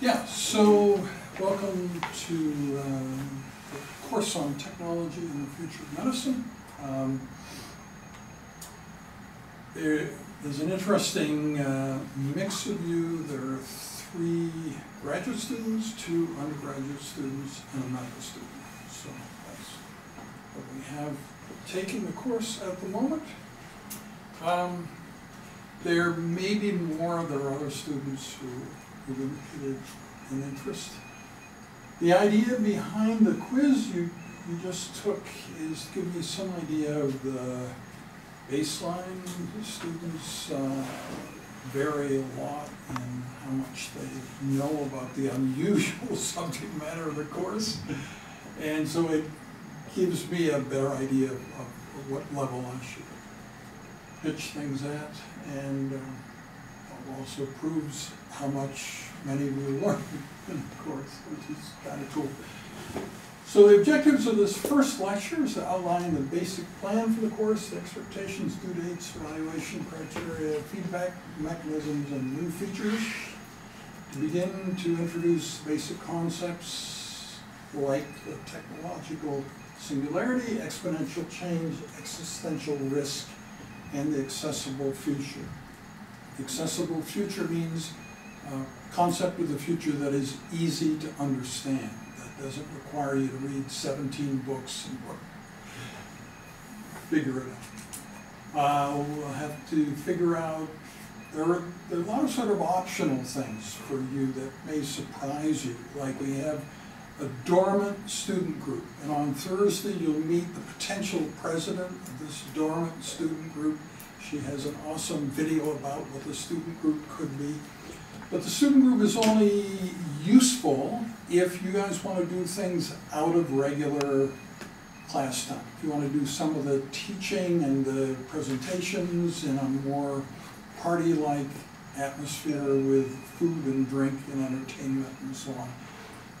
Yeah, so welcome to um, the course on technology and the future of medicine. Um, there, there's an interesting uh, mix of you. There are three graduate students, two undergraduate students, and a medical student. So that's what we have taking the course at the moment. Um, there may be more, there are other students who, indicated an interest. The idea behind the quiz you, you just took is to give you some idea of the baseline. The students uh, vary a lot in how much they know about the unusual subject matter of the course. And so it gives me a better idea of, of what level I should pitch things at, and uh, also proves how much many of you learn in the course, which is kind of cool. So the objectives of this first lecture is to outline the basic plan for the course, expectations, due dates, evaluation criteria, feedback mechanisms, and new features. To begin to introduce basic concepts like the technological singularity, exponential change, existential risk, and the accessible future. Accessible future means concept of the future that is easy to understand, that doesn't require you to read 17 books and work. Figure it out. Uh, we'll have to figure out, there are, there are a lot of sort of optional things for you that may surprise you, like we have a dormant student group. And on Thursday, you'll meet the potential president of this dormant student group. She has an awesome video about what the student group could be. But the student group is only useful if you guys want to do things out of regular class time. If you want to do some of the teaching and the presentations in a more party-like atmosphere with food and drink and entertainment and so on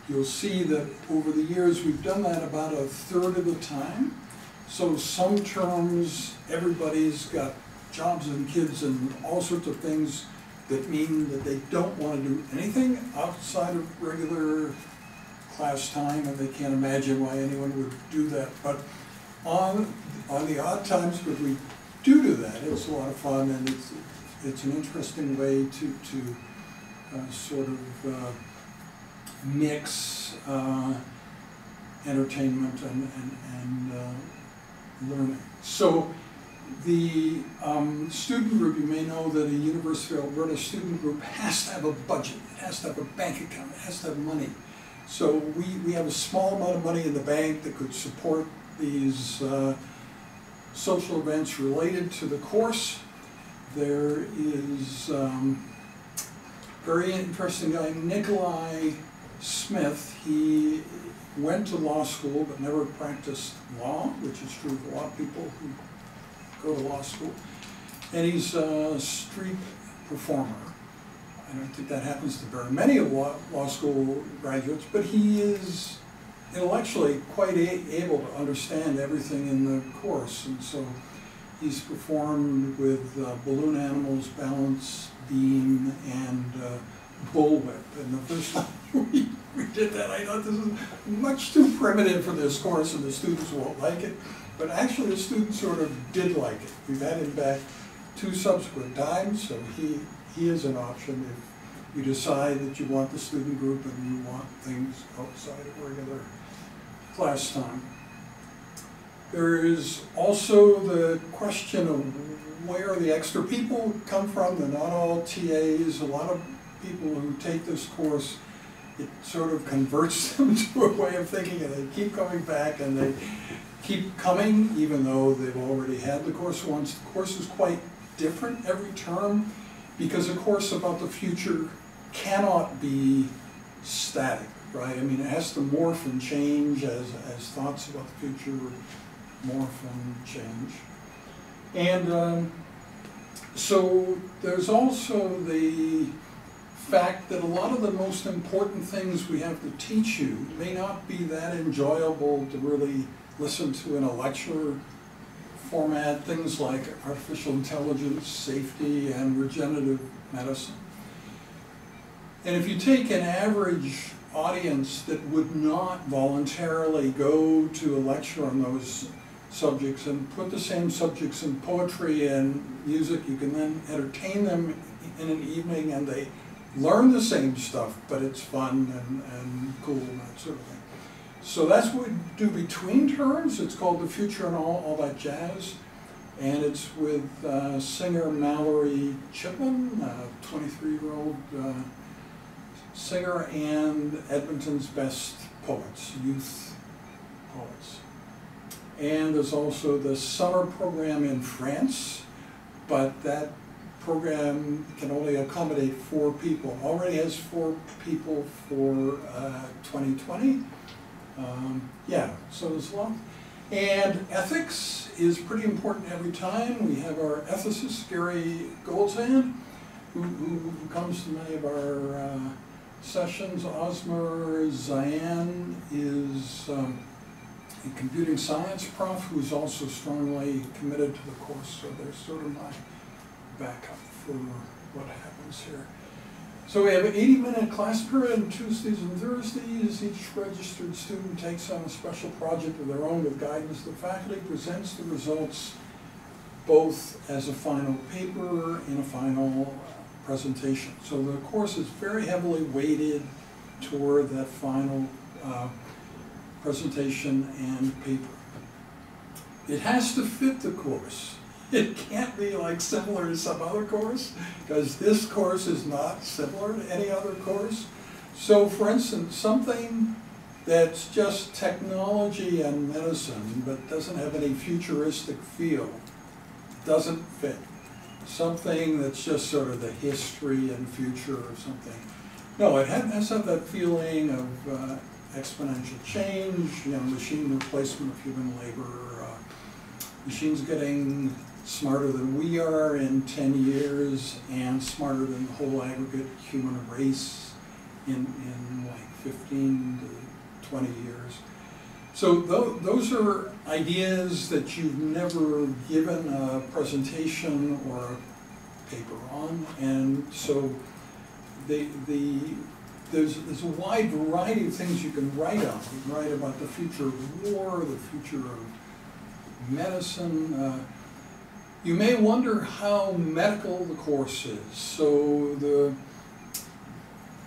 you'll see that over the years we've done that about a third of the time. So some terms, everybody's got jobs and kids and all sorts of things that mean that they don't want to do anything outside of regular class time and they can't imagine why anyone would do that. But on, on the odd times when we do do that, it's a lot of fun and it's, it's an interesting way to, to uh, sort of uh, mix uh, entertainment and, and, and uh, learning. So the um, student group, you may know that a University of Alberta student group has to have a budget, it has to have a bank account, it has to have money. So we, we have a small amount of money in the bank that could support these uh, social events related to the course. There is um, very interesting guy, Nikolai Smith, he went to law school but never practiced law, which is true of a lot of people who go to law school. And he's a street performer. I don't think that happens to very many of law, law school graduates, but he is intellectually quite able to understand everything in the course. And so he's performed with uh, balloon animals, balance, beam, and uh, bullwhip. And the first time we, we did that, I thought this is much too primitive for this course and the students won't like it. But actually the students sort of did like it. We've had him back two subsequent times, so he, he is an option if you decide that you want the student group and you want things outside of regular class time. There is also the question of where the extra people come from. They're not all TAs. A lot of people who take this course, it sort of converts them to a way of thinking and they keep coming back and they keep coming even though they've already had the course once. The course is quite different every term because a course about the future cannot be static, right? I mean, it has to morph and change as, as thoughts about the future morph and change. And um, so there's also the fact that a lot of the most important things we have to teach you may not be that enjoyable to really listen to in a lecture format, things like artificial intelligence, safety, and regenerative medicine. And if you take an average audience that would not voluntarily go to a lecture on those subjects and put the same subjects in poetry and music, you can then entertain them in an evening and they learn the same stuff, but it's fun and, and cool and that sort of thing. So that's what we do between turns. It's called The Future and All, all That Jazz. And it's with uh, singer Mallory Chipman, a 23-year-old uh, singer and Edmonton's best poets, youth poets. And there's also the summer program in France, but that program can only accommodate four people. Already has four people for uh, 2020. Um, yeah, so there's a lot. And ethics is pretty important every time. We have our ethicist, Gary Goldsand, who, who comes to many of our uh, sessions. Osmar Zaiane is um, a computing science prof who's also strongly committed to the course, so they're sort of my backup for what happens here. So we have an 80-minute class period on Tuesdays and Thursdays. Each registered student takes on a special project of their own with guidance. The faculty presents the results both as a final paper and a final presentation. So the course is very heavily weighted toward that final uh, presentation and paper. It has to fit the course. It can't be like similar to some other course, because this course is not similar to any other course. So for instance, something that's just technology and medicine, but doesn't have any futuristic feel, doesn't fit. Something that's just sort of the history and future or something. No, it has to have that feeling of uh, exponential change, you know, machine replacement of human labor, uh, machines getting smarter than we are in 10 years and smarter than the whole aggregate human race in, in like 15 to 20 years. So th those are ideas that you've never given a presentation or a paper on, and so the, the, there's, there's a wide variety of things you can write on. You can write about the future of war, the future of medicine, uh, you may wonder how medical the course is. So the,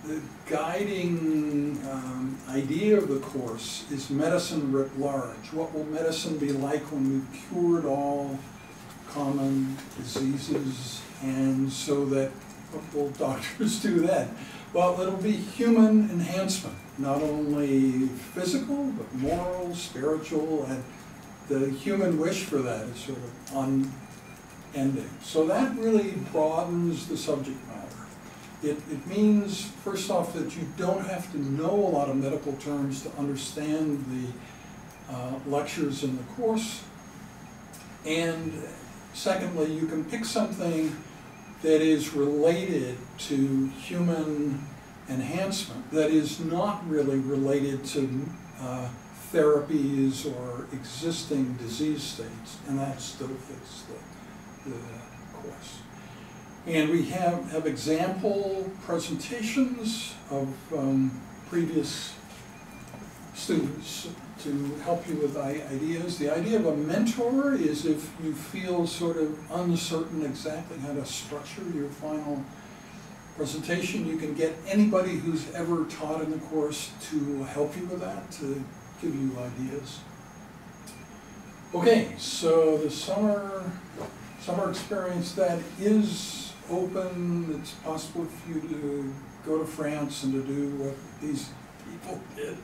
the guiding um, idea of the course is medicine writ large. What will medicine be like when we've cured all common diseases? And so that, what will doctors do then? Well, it'll be human enhancement, not only physical, but moral, spiritual, and the human wish for that is sort of on ending. So that really broadens the subject matter. It, it means, first off, that you don't have to know a lot of medical terms to understand the uh, lectures in the course. And secondly, you can pick something that is related to human enhancement, that is not really related to uh, therapies or existing disease states, and that still fits the course. And we have, have example presentations of um, previous students to help you with ideas. The idea of a mentor is if you feel sort of uncertain exactly how to structure your final presentation, you can get anybody who's ever taught in the course to help you with that, to give you ideas. Okay, so the summer summer experience that is open. It's possible for you to go to France and to do what these people did.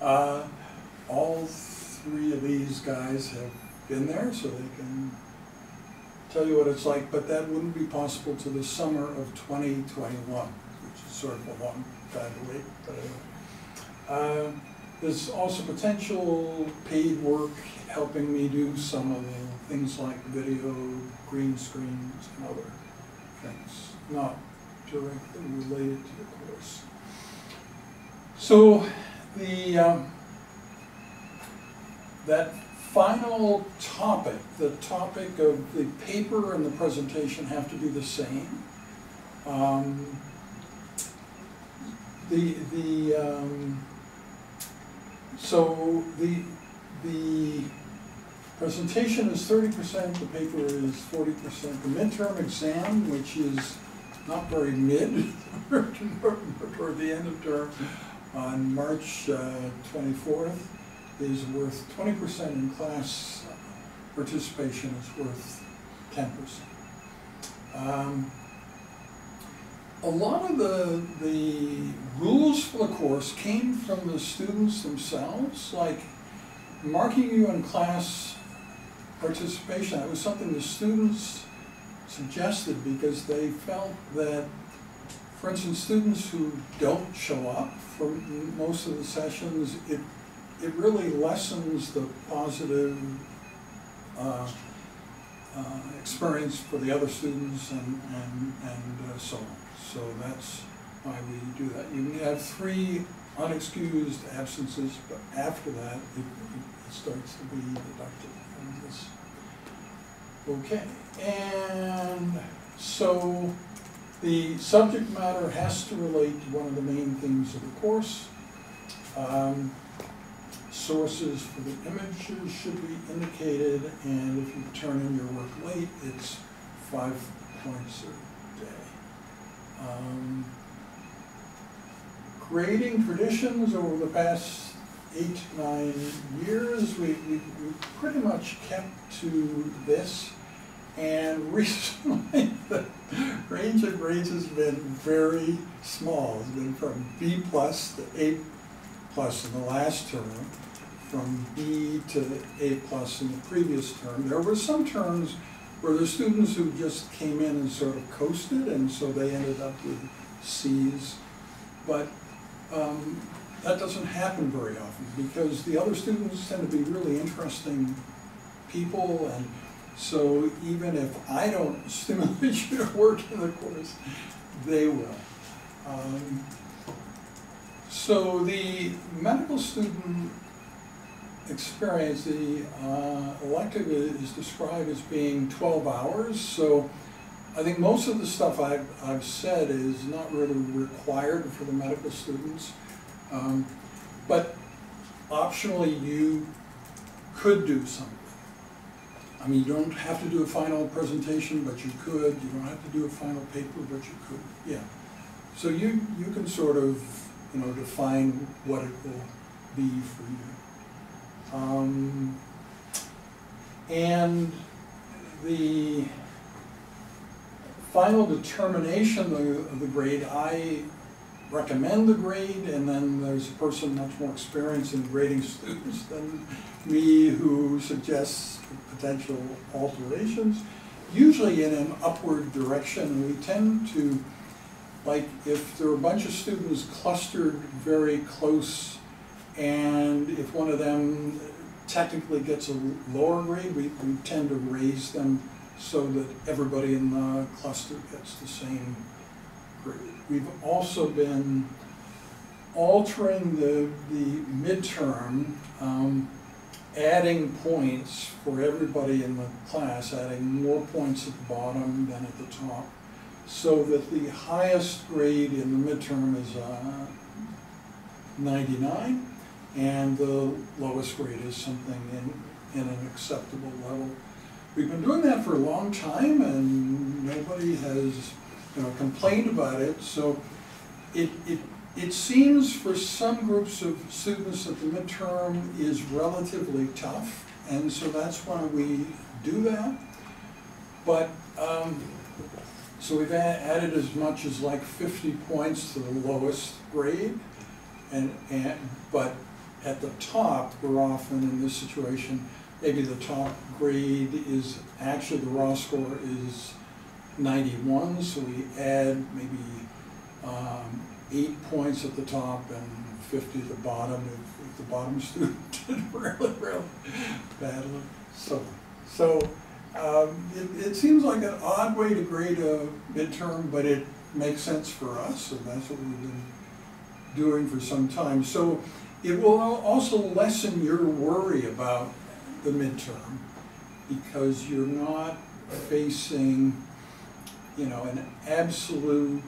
Uh, all three of these guys have been there, so they can tell you what it's like, but that wouldn't be possible to the summer of 2021, which is sort of a long time to wait. But, uh, there's also potential paid work helping me do some of the things like video, green screens, and other things, not directly related to the course. So the um, that final topic, the topic of the paper and the presentation have to be the same. Um, the, the, um, so the, the presentation is thirty percent, the paper is forty percent. The midterm exam, which is not very mid, toward the end of term, on March uh, twenty-fourth, is worth twenty percent in class participation is worth ten percent. Um, a lot of the, the rules for the course came from the students themselves, like marking you in class participation. That was something the students suggested because they felt that, for instance, students who don't show up for most of the sessions, it, it really lessens the positive uh, uh, experience for the other students and, and, and uh, so on. So that's why we do that. You can have three unexcused absences, but after that, it, it starts to be deducted this. Okay, and so the subject matter has to relate to one of the main themes of the course. Um, sources for the images should be indicated, and if you turn in your work late, it's five points. Um, Grading traditions over the past eight, nine years, we, we, we pretty much kept to this. And recently, the range of grades has been very small. It's been from B plus to A plus in the last term, from B to A plus in the previous term. There were some terms where the students who just came in and sort of coasted, and so they ended up with Cs. But um, that doesn't happen very often because the other students tend to be really interesting people, and so even if I don't stimulate you to work in the course, they will. Um, so the medical student experience, the uh, elective is described as being 12 hours. So I think most of the stuff I've, I've said is not really required for the medical students. Um, but optionally, you could do something. I mean, you don't have to do a final presentation, but you could. You don't have to do a final paper, but you could. Yeah. So you, you can sort of, you know, define what it will be for you. Um, and the final determination of, of the grade, I recommend the grade, and then there's a person much more experienced in grading students than me who suggests potential alterations, usually in an upward direction. We tend to, like, if there are a bunch of students clustered very close, and if one of them technically gets a lower grade, we, we tend to raise them so that everybody in the cluster gets the same grade. We've also been altering the, the midterm, um, adding points for everybody in the class, adding more points at the bottom than at the top, so that the highest grade in the midterm is uh, 99, and the lowest grade is something in, in an acceptable level. We've been doing that for a long time, and nobody has, you know, complained about it. So it, it, it seems for some groups of students that the midterm is relatively tough, and so that's why we do that. But, um, so we've added as much as like fifty points to the lowest grade. And, and, but at the top, we're often in this situation, maybe the top grade is, actually the raw score is ninety-one, so we add maybe, um, eight points at the top and fifty at the bottom if, if the bottom student did really, really badly. So, so, um, it, it seems like an odd way to grade a midterm, but it makes sense for us, and that's what we've been doing for some time. So it will also lessen your worry about the midterm because you're not facing, you know, an absolute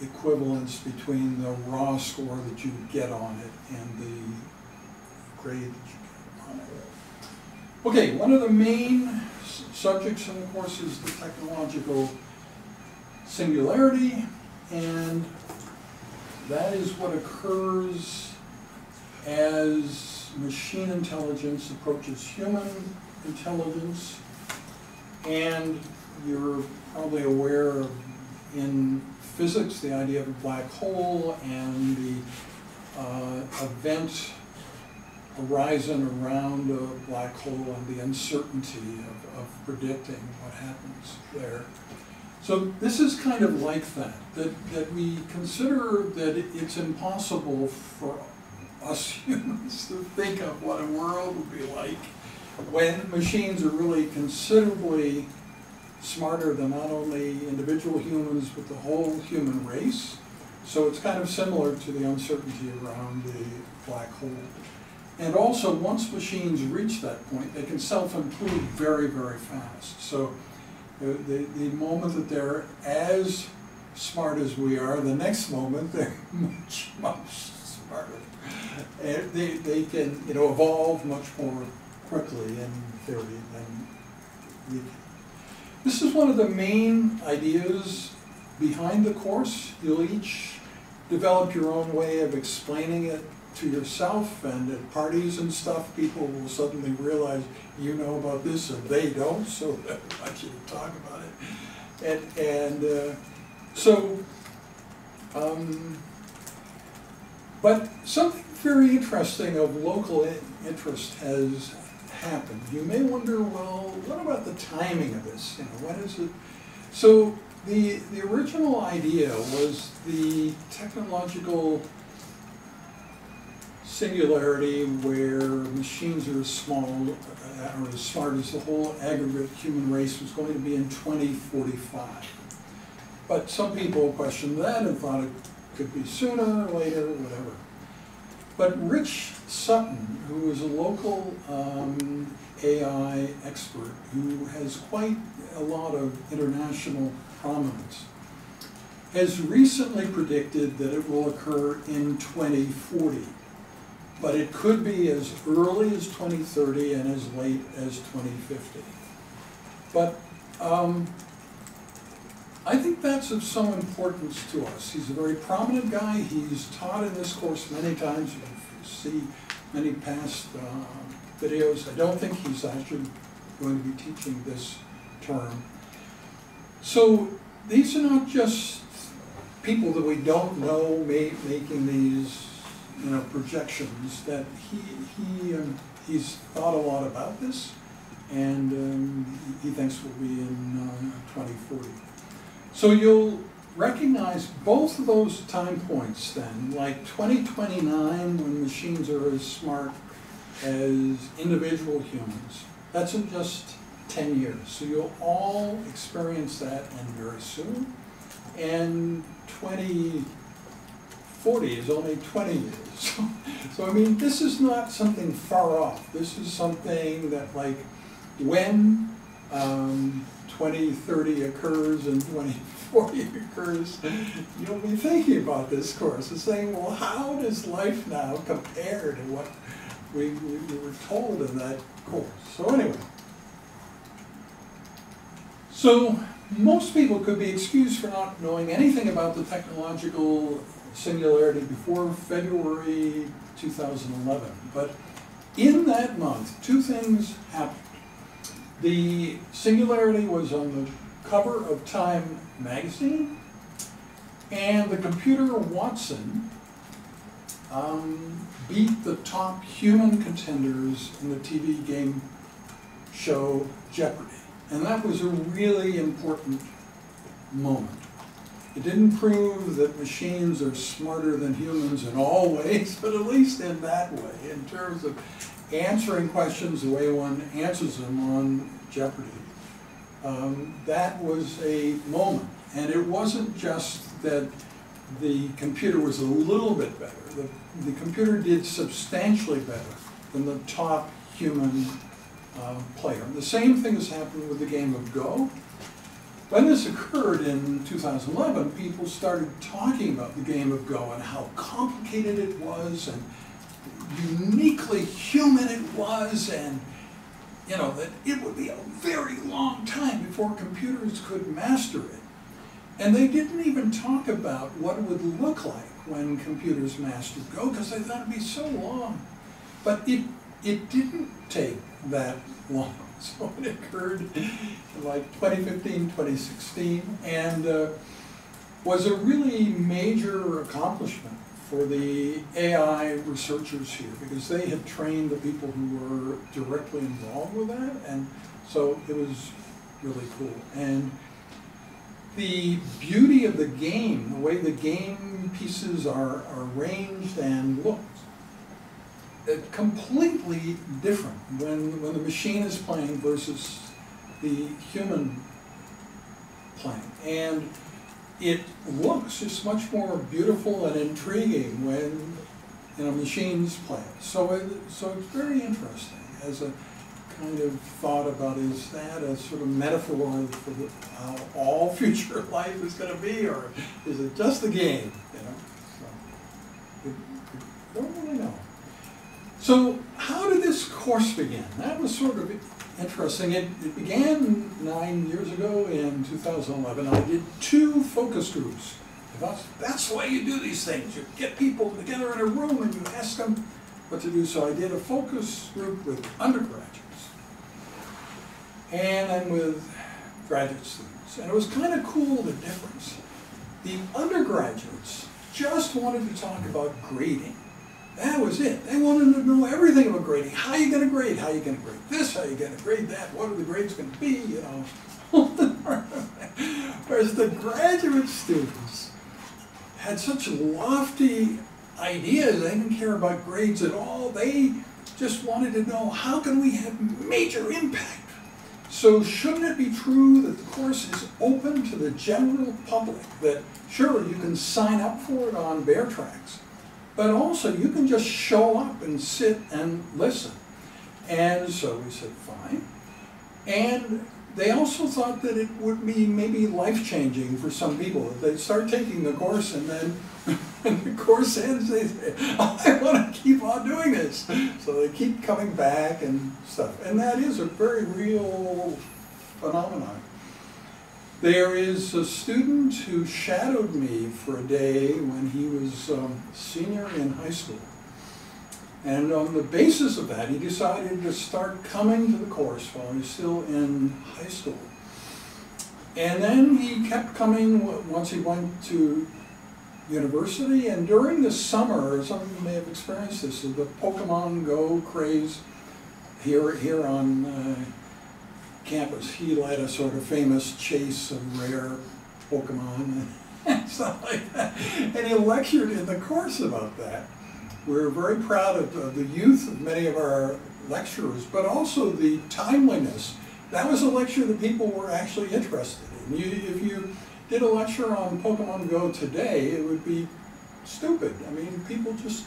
equivalence between the raw score that you get on it and the grade that you get on it. Okay, one of the main subjects in the course is the technological singularity, and that is what occurs as machine intelligence approaches human intelligence. And you're probably aware in physics, the idea of a black hole and the uh, event horizon around a black hole and the uncertainty of, of predicting what happens there. So this is kind of like that, that, that we consider that it's impossible for us humans to think of what a world would be like when machines are really considerably smarter than not only individual humans, but the whole human race. So it's kind of similar to the uncertainty around the black hole. And also, once machines reach that point, they can self-improve very, very fast. So the, the, the moment that they're as smart as we are, the next moment they're much, much smarter. They, they can, you know, evolve much more quickly in theory than we can. This is one of the main ideas behind the course. You'll each develop your own way of explaining it to yourself, and at parties and stuff, people will suddenly realize you know about this and they don't, so they want you to talk about it. And, and uh, so, um, but something very interesting of local interest has happened. You may wonder, well, what about the timing of this? You know, when is it? So the the original idea was the technological singularity where machines are as small uh, or as smart as the whole aggregate human race was going to be in 2045. But some people questioned that and thought it could be sooner or later, whatever. But Rich Sutton, who is a local um, AI expert who has quite a lot of international prominence, has recently predicted that it will occur in 2040. But it could be as early as 2030 and as late as 2050. But um, I think that's of some importance to us. He's a very prominent guy. He's taught in this course many times. You can see many past uh, videos. I don't think he's actually going to be teaching this term. So these are not just people that we don't know ma- making these, you know, projections. That he he um, he's thought a lot about this, and um, he he thinks we'll be in uh, 2040. So you'll recognize both of those time points then, like 2029 when machines are as smart as individual humans. That's in just 10 years. So you'll all experience that and very soon. And 2040 is only 20 years. So, I mean, this is not something far off. This is something that like when um, 2030 occurs and 2040 occurs, you'll be thinking about this course and saying, well, how does life now compare to what we, we, we were told in that course? So anyway, so most people could be excused for not knowing anything about the technological singularity before February 2011. But in that month, two things happened. The singularity was on the cover of Time magazine, and the computer Watson um, beat the top human contenders in the TV game show Jeopardy. And that was a really important moment. It didn't prove that machines are smarter than humans in all ways, but at least in that way, in terms of answering questions the way one answers them on Jeopardy. Um, that was a moment. And it wasn't just that the computer was a little bit better. The, the computer did substantially better than the top human uh, player. The same thing has happened with the game of Go. when this occurred in 2011, people started talking about the game of Go and how complicated it was and uniquely human it was and you know that it would be a very long time before computers could master it. And they didn't even talk about what it would look like when computers mastered Go because they thought it'd be so long. But it, it didn't take that long. So it occurred in like 2015, 2016, and uh, was a really major accomplishment for the AI researchers here because they had trained the people who were directly involved with that, and so it was really cool. And the beauty of the game, the way the game pieces are, are arranged and looked, it completely different when, when the machine is playing versus the human playing. And it looks just much more beautiful and intriguing when you know machines play it. So it, so it's very interesting as a kind of thought about is that a sort of metaphor for the, how all future life is going to be, or is it just a game? You know, so it, don't really know. So how did this course begin? That was sort of interesting. It, it began nine years ago in 2011. I did two focus groups. That's, that's the way you do these things. You get people together in a room and you ask them what to do. So I did a focus group with undergraduates and then with graduate students. And it was kind of cool, the difference. The undergraduates just wanted to talk about grading. That was it. They wanted to know everything about grading. How you going to grade? How you going to grade this? How you going to grade that? What are the grades going to be? You know. Whereas the graduate students had such lofty ideas. They didn't care about grades at all. They just wanted to know how can we have major impact so shouldn't it be true that the course is open to the general public? That sure, you can sign up for it on Bear Tracks, but also you can just show up and sit and listen. And so we said, fine. And they also thought that it would be maybe life-changing for some people. They start taking the course and then when the course ends, they say, I want to keep on doing this. So they keep coming back and stuff. And that is a very real phenomenon. There is a student who shadowed me for a day when he was um, senior in high school. And on the basis of that, he decided to start coming to the course while he was still in high school. And then he kept coming once he went to university. And during the summer, some of you may have experienced this, the Pokemon Go craze here, here on uh, campus. He led a sort of famous chase of rare Pokemon and stuff like that. And he lectured in the course about that. We're very proud of, the youth of many of our lecturers, but also the timeliness. That was a lecture that people were actually interested in. You, if you did a lecture on Pokemon Go today, it would be stupid. I mean, people just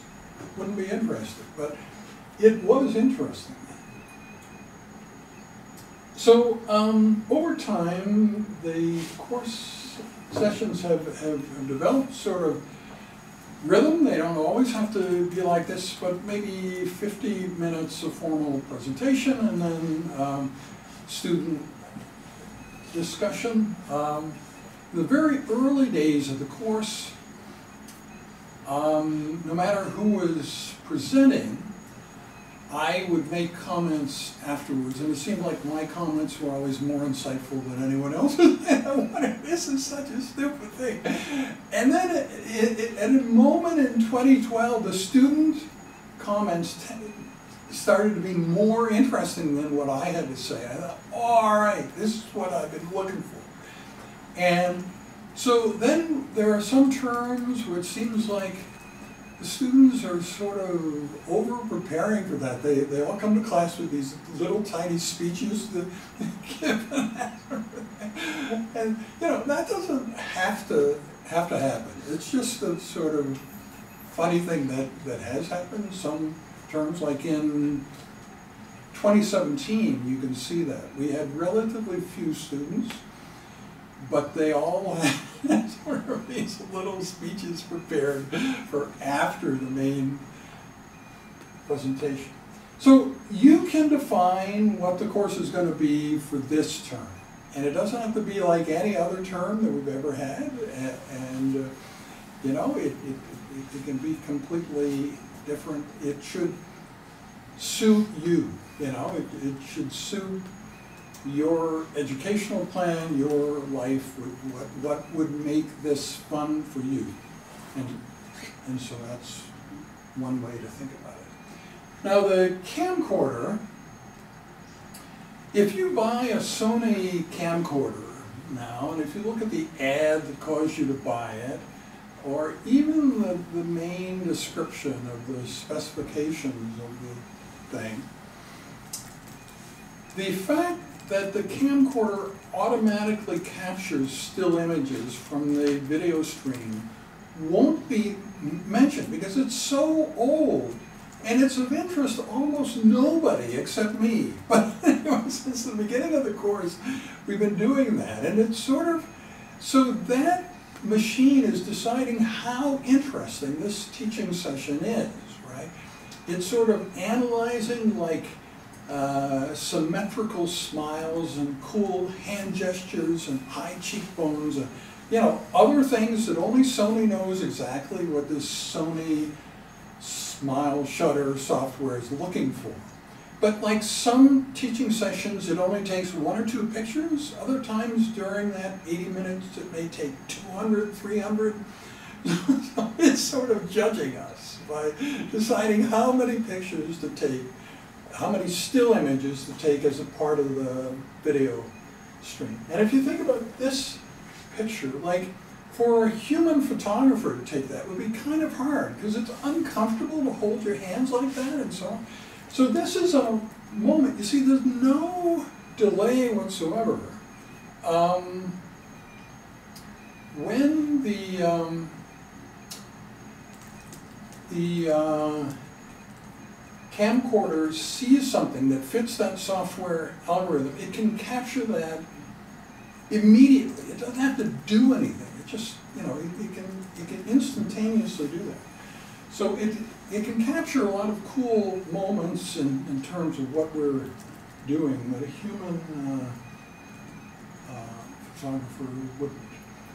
wouldn't be interested. But it was interesting. So um, over time, the course sessions have, have, developed sort of rhythm. They don't always have to be like this, but maybe 50 minutes of formal presentation and then um, student discussion. Um, the very early days of the course, um, no matter who was presenting, I would make comments afterwards, and it seemed like my comments were always more insightful than anyone else's. this is such a stupid thing. And then at a moment in 2012, the student comments started to be more interesting than what I had to say. I thought, all right, this is what I've been looking for. And so then there are some terms where it seems like the students are sort of over preparing for that. They, they all come to class with these little tiny speeches that they give and you know that doesn't have to have to happen. It's just a sort of funny thing that, that has happened. Some terms like in 2017 you can see that. We had relatively few students but they all had sort of these little speeches prepared for after the main presentation. So you can define what the course is going to be for this term. And it doesn't have to be like any other term that we've ever had. And, uh, you know, it, it, it, can be completely different. It should suit you, you know, it, it should suit your educational plan, your life, what, what would make this fun for you. And, and so that's one way to think about it. Now the camcorder, if you buy a Sony camcorder now, and if you look at the ad that caused you to buy it, or even the, the main description of the specifications of the thing, the fact that the camcorder automatically captures still images from the video stream won't be mentioned because it's so old and it's of interest to almost nobody except me. But since the beginning of the course, we've been doing that. And it's sort of, so that machine is deciding how interesting this teaching session is, right? It's sort of analyzing like uh, symmetrical smiles and cool hand gestures and high cheekbones and, you know, other things that only Sony knows exactly what this Sony Smile Shutter software is looking for. But like some teaching sessions, it only takes one or two pictures. Other times during that 80 minutes, it may take 200, 300. it's sort of judging us by deciding how many pictures to take, how many still images to take as a part of the video stream. And if you think about this picture, like for a human photographer to take that would be kind of hard because it's uncomfortable to hold your hands like that and so on. So this is a moment, you see there's no delay whatsoever. Um, when the, um, the uh, camcorder sees something that fits that software algorithm, it can capture that immediately. It doesn't have to do anything It just, you know, it, it, can, it can instantaneously do that. So it, it can capture a lot of cool moments in, in terms of what we're doing that a human uh, uh, photographer wouldn't.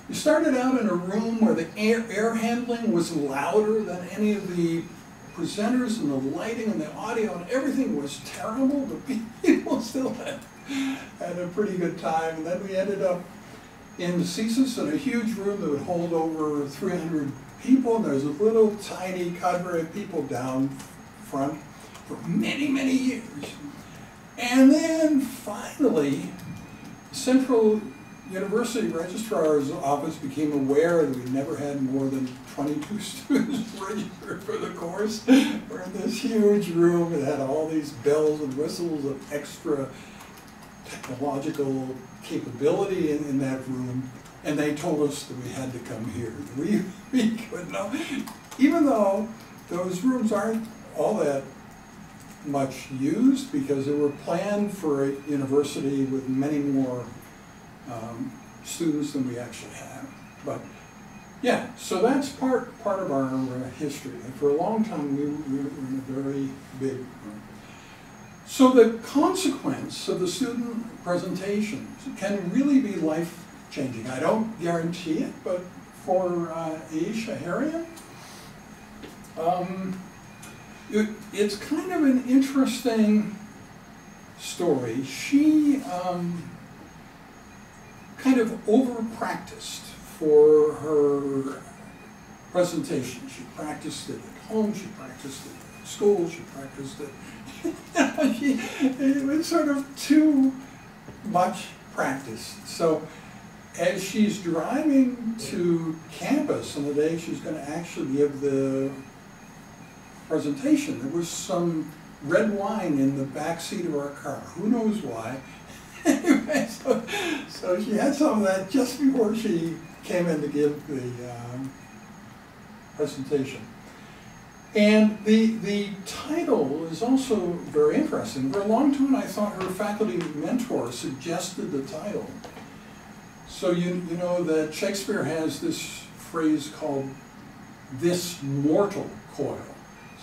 We started out in a room where the air, air handling was louder than any of the presenters and the lighting and the audio and everything was terrible, but people still had, had a pretty good time. And then we ended up in CCIS in a huge room that would hold over 300 people, and there's a little tiny cadre of people down front for many, many years. And then finally, Central University Registrar's Office became aware that we never had more than 22 students for the course. We're in this huge room that had all these bells and whistles of extra technological capability in, in that room, and they told us that we had to come here. We, we could not, even though those rooms aren't all that much used because they were planned for a university with many more um, students than we actually have. But yeah, so that's part part of our uh, history. And for a long time, we, we were in a very big room. So the consequence of the student presentations can really be life-changing. I don't guarantee it, but for uh, Aisha Harian, um, it, it's kind of an interesting story. She um, kind of over-practiced for her presentation. She practiced it at home, she practiced it at school, she practiced it it was sort of too much practice. So as she's driving to campus on the day she's going to actually give the presentation, there was some red wine in the back seat of our car. Who knows why? so, so, she had some of that just before she came in to give the um, presentation. And the, the title is also very interesting. For a long time, I thought her faculty mentor suggested the title. So you, you know that Shakespeare has this phrase called this mortal coil.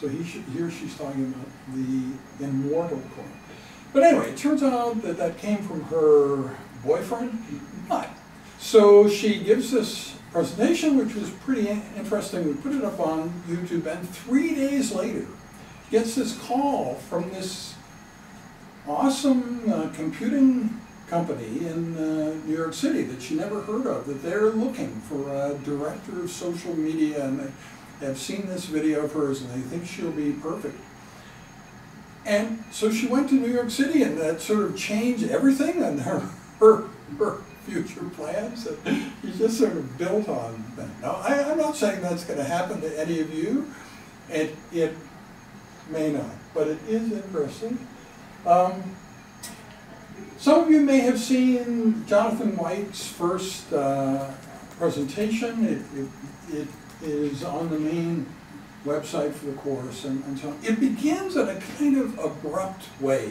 So he here she's talking about the immortal coil. But anyway, it turns out that that came from her boyfriend. But, so she gives this presentation, which was pretty interesting. We put it up on YouTube, and three days later, gets this call from this awesome uh, computing company in uh, New York City that she never heard of, that they're looking for a director of social media, and they have seen this video of hers, and they think she'll be perfect. And so she went to New York City, and that sort of changed everything and her, her, her future plans. And she just sort of built on that. Now, I, am not saying that's going to happen to any of you. It, it may not, but it is interesting. Um, some of you may have seen Jonathan White's first uh, presentation. It, it, it is on the main website for the course and, and so on. It begins in a kind of abrupt way.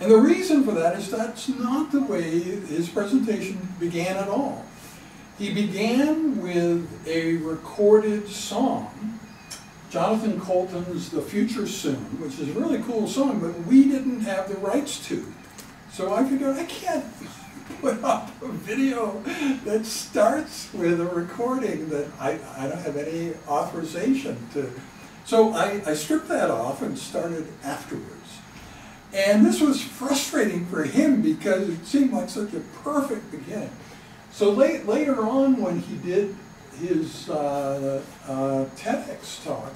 And the reason for that is that's not the way his presentation began at all. He began with a recorded song, Jonathan Coulton's The Future Soon, which is a really cool song, but we didn't have the rights to. So I figured I can't put up a video that starts with a recording that I, I don't have any authorization to. So I, I stripped that off and started afterwards. And this was frustrating for him because it seemed like such a perfect beginning. So late, later on when he did his uh, uh, TEDx talk,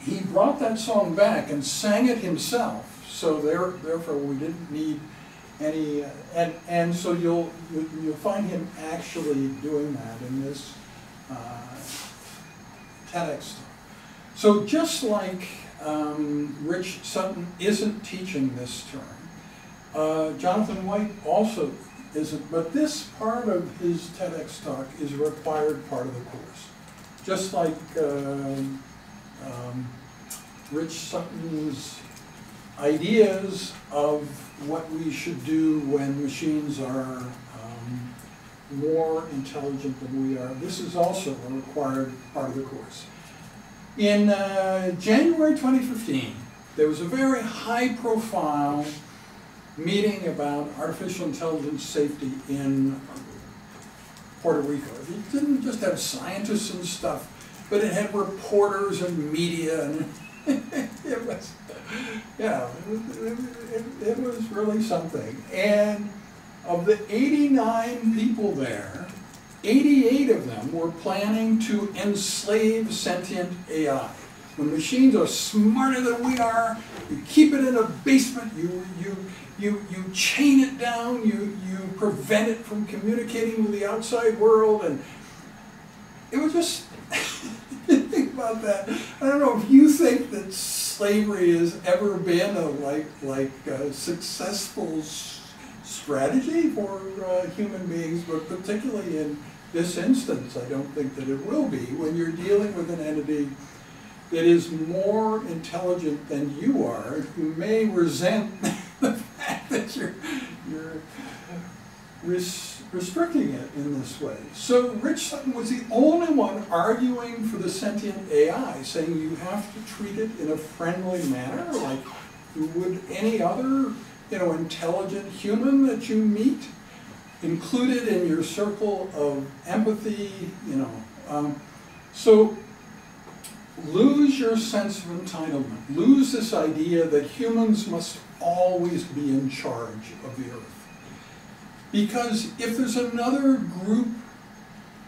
he brought that song back and sang it himself. So there, therefore we didn't need any, uh, and, and so you'll, you'll find him actually doing that in this uh, TEDx talk. So just like um, Rich Sutton isn't teaching this term, uh, Jonathan White also isn't, but this part of his TEDx talk is a required part of the course. Just like uh, um, Rich Sutton's ideas of what we should do when machines are um, more intelligent than we are. This is also a required part of the course. In uh, January 2015, there was a very high profile meeting about artificial intelligence safety in Puerto Rico. It didn't just have scientists and stuff, but it had reporters and media and it was yeah, it, it, it, was really something. And of the 89 people there, 88 of them were planning to enslave sentient AI. When machines are smarter than we are, you keep it in a basement, you, you, you, you chain it down, you, you prevent it from communicating with the outside world, and it was just, think about that. I don't know if you think that slavery has ever been a like like a successful strategy for uh, human beings, but particularly in this instance, I don't think that it will be when you're dealing with an entity that is more intelligent than you are, who may resent the fact that you're you're restricting it in this way. So Rich Sutton was the only one arguing for the sentient AI, saying you have to treat it in a friendly manner, like you would any other you know, intelligent human that you meet, included in your circle of empathy, you know. Um, so lose your sense of entitlement. Lose this idea that humans must always be in charge of the earth. Because if there's another group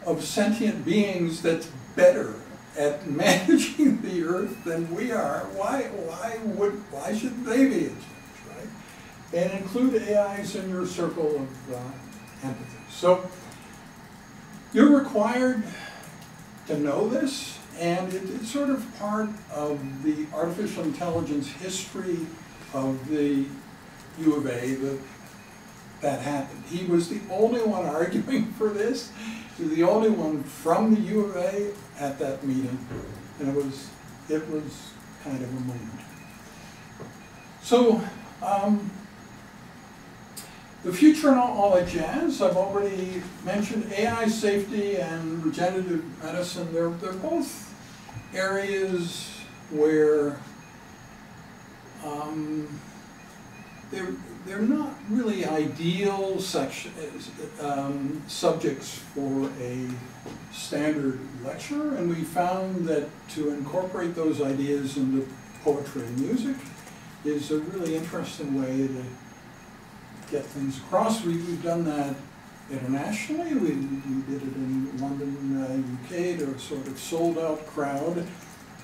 of sentient beings that's better at managing the earth than we are, why, why, would, why should they be in charge, right? And include AIs in your circle of uh, empathy. So you're required to know this, and it, it's sort of part of the artificial intelligence history of the U of A, the that happened. He was the only one arguing for this. He was the only one from the U of A at that meeting, and it was it was kind of a moment. So um, The future and all, all that jazz, I've already mentioned AI safety and regenerative medicine. They're, they're both areas where um, they're, they're not really ideal section, um, subjects for a standard lecture, and we found that to incorporate those ideas into poetry and music is a really interesting way to get things across. We, we've done that internationally. We, we did it in London, uh, UK, to a sort of sold out crowd.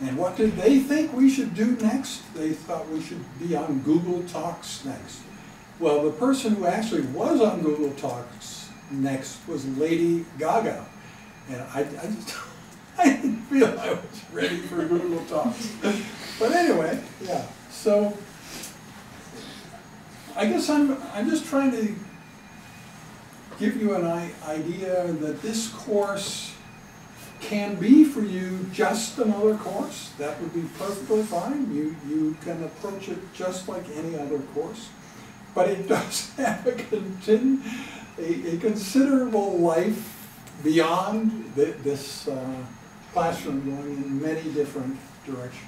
And what did they think we should do next? They thought we should be on Google Talks next. Well, the person who actually was on Google Talks next was Lady Gaga. And I, I just I didn't feel I was ready for Google Talks. But anyway, yeah. So I guess I'm, I'm just trying to give you an idea that this course can be for you just another course. That would be perfectly fine. You, you can approach it just like any other course. But it does have a, continu a, a considerable life beyond the, this uh, classroom going in many different directions.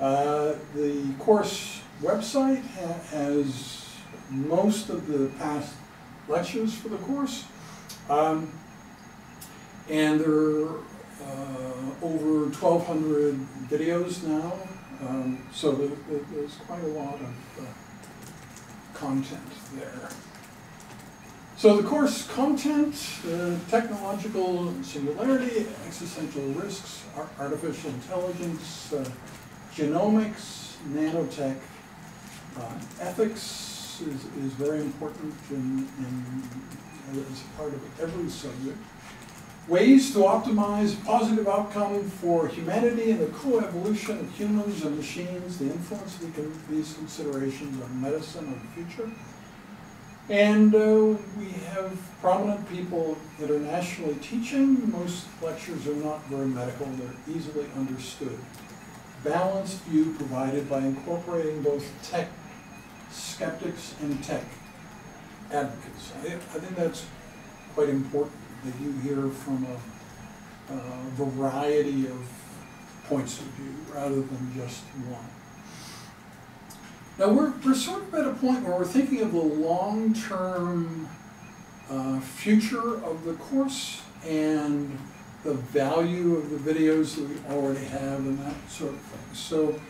Uh, the course website ha has most of the past lectures for the course. Um, and there are uh, over 1,200 videos now, um, so the, the, there's quite a lot of uh, content there. So the course content, uh, technological singularity, existential risks, artificial intelligence, uh, genomics, nanotech, uh, ethics is, is very important in, in, as part of every subject. Ways to optimize positive outcome for humanity and the coevolution of humans and machines, the influence of these considerations on medicine of the future. And uh, we have prominent people internationally teaching. Most lectures are not very medical, they're easily understood. Balanced view provided by incorporating both tech skeptics and tech advocates. I, I think that's quite important that you hear from a, a variety of points of view rather than just one. Now we're, we're sort of at a point where we're thinking of the long-term uh, future of the course and the value of the videos that we already have and that sort of thing. So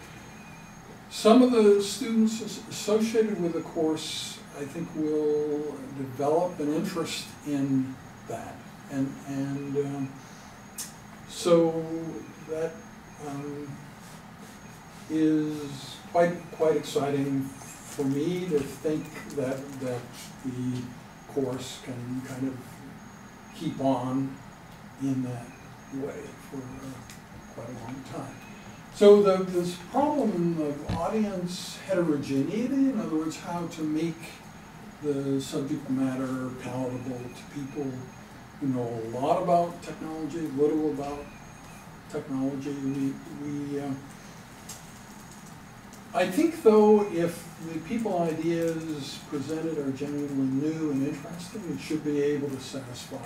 some of the students associated with the course, I think, will develop an interest in that. And, and um, so that um, is quite, quite exciting for me to think that, that the course can kind of keep on in that way for uh, quite a long time. So the, this problem of audience heterogeneity, in other words, how to make the subject matter palatable to people who know a lot about technology, little about technology. We, we uh, I think though, if the people ideas presented are genuinely new and interesting, it should be able to satisfy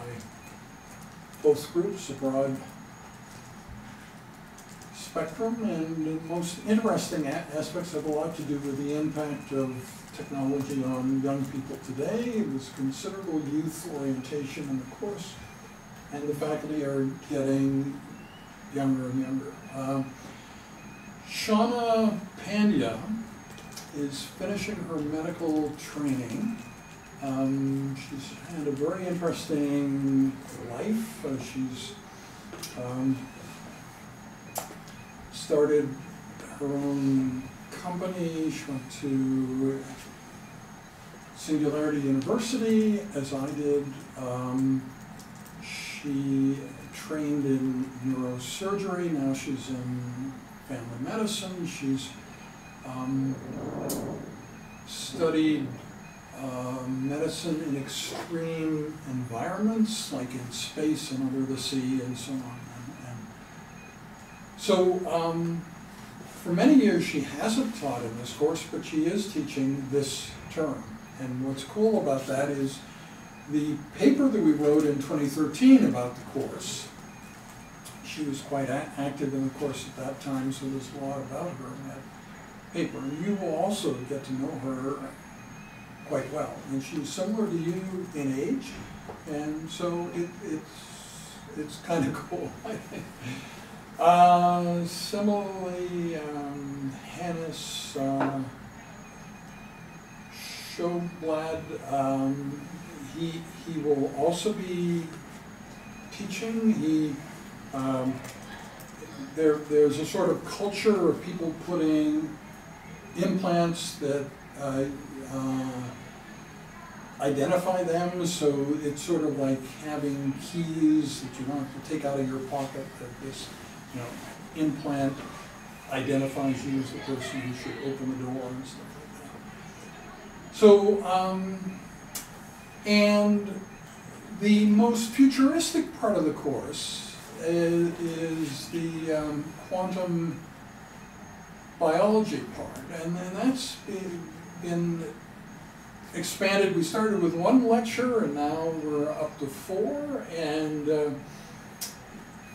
both groups, a broad spectrum, and the most interesting aspects have a lot to do with the impact of technology on young people today. There's considerable youth orientation in the course, and the faculty are getting younger and younger. Uh, Shawna Pandya is finishing her medical training. Um, she's had a very interesting life. Uh, she's um, started her own company. She went to Singularity University, as I did. Um, she trained in neurosurgery. Now she's in family medicine. She's um, studied uh, medicine in extreme environments, like in space and under the sea and so on. So um, for many years she hasn't taught in this course, but she is teaching this term. And what's cool about that is the paper that we wrote in 2013 about the course, she was quite active in the course at that time, so there's a lot about her in that paper. And you will also get to know her quite well. And she's similar to you in age, and so it, it's, it's kind of cool. Uh, similarly, um, Hannes, uh, Sjöblad, um, he, he will also be teaching. He, um, there, there's a sort of culture of people putting implants that uh, uh, identify them, so it's sort of like having keys that you don't have to take out of your pocket, that this, you know, implant identifies you as the person who should open the door and stuff. So, um, and the most futuristic part of the course is, is the um, quantum biology part, and then that's been, been expanded. We started with one lecture, and now we're up to four. And uh,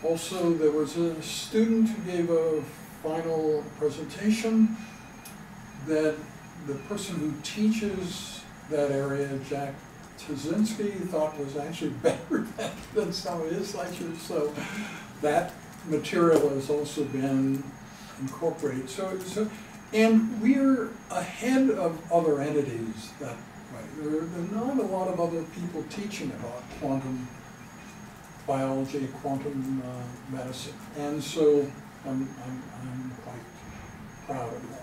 also, there was a student who gave a final presentation that the person who teaches that area, Jack Tuszynski, thought was actually better than, some of his lectures. So that material has also been incorporated. So, so and we're ahead of other entities that way. There, there are not a lot of other people teaching about quantum biology, quantum uh, medicine. And so I'm, I'm, I'm quite proud of that.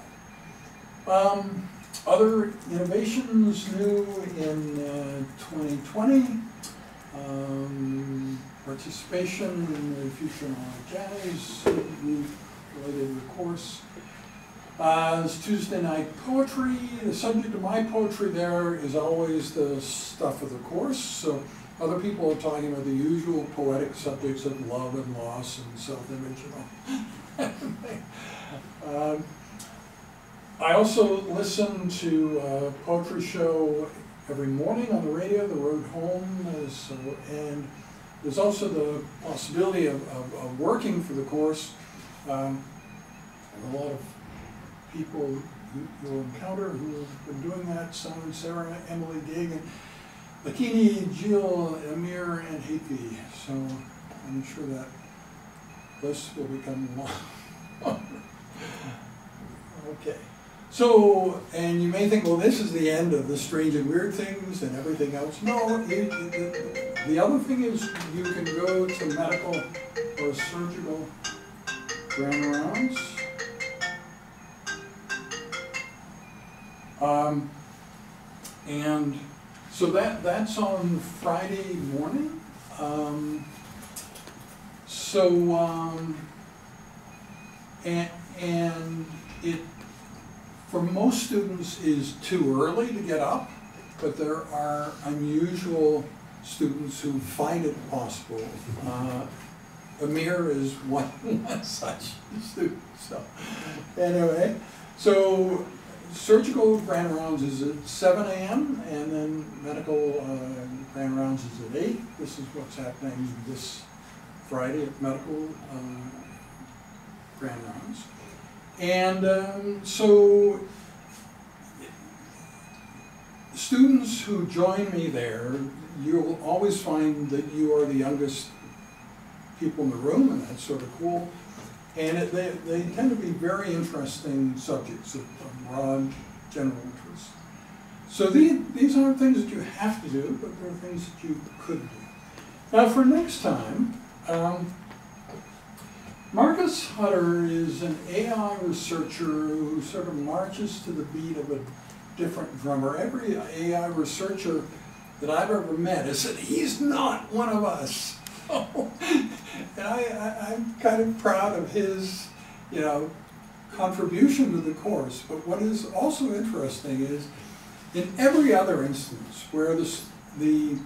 Um, other innovations new in uh, 2020, um, participation in the Future Jazz related to the course. Uh, it's Tuesday night poetry. The subject of my poetry there is always the stuff of the course. So other people are talking about the usual poetic subjects of love and loss and self-image and all. um, I also listen to a poetry show every morning on the radio, The Road Home, uh, and there's also the possibility of, of, of working for the course. Um, a lot of people you, you'll encounter who have been doing that, Simon, Sarah, Emily Gagan, Lakini, Jill, Amir, and Haithi. So I'm sure that list will become long. okay. So, and you may think, well, this is the end of the strange and weird things and everything else. No, you, the, the other thing is you can go to medical or surgical grand rounds. Um, and so that that's on Friday morning. Um, so um, and and it for most students is too early to get up, but there are unusual students who find it possible. Uh, Amir is one, one such student. So anyway, so surgical grand rounds is at 7 a.m. and then medical uh, grand rounds is at 8. This is what's happening this Friday at medical uh, grand rounds. And um, so students who join me there, you'll always find that you are the youngest people in the room, and that's sort of cool. And it, they, they tend to be very interesting subjects of, of broad general interest. So these, these aren't things that you have to do, but they're things that you could do. Now for next time, um, Marcus Hutter is an AI researcher who sort of marches to the beat of a different drummer. Every AI researcher that I've ever met has said, he's not one of us. and I, I'm kind of proud of his, you know, contribution to the course. But what is also interesting is in every other instance where this, the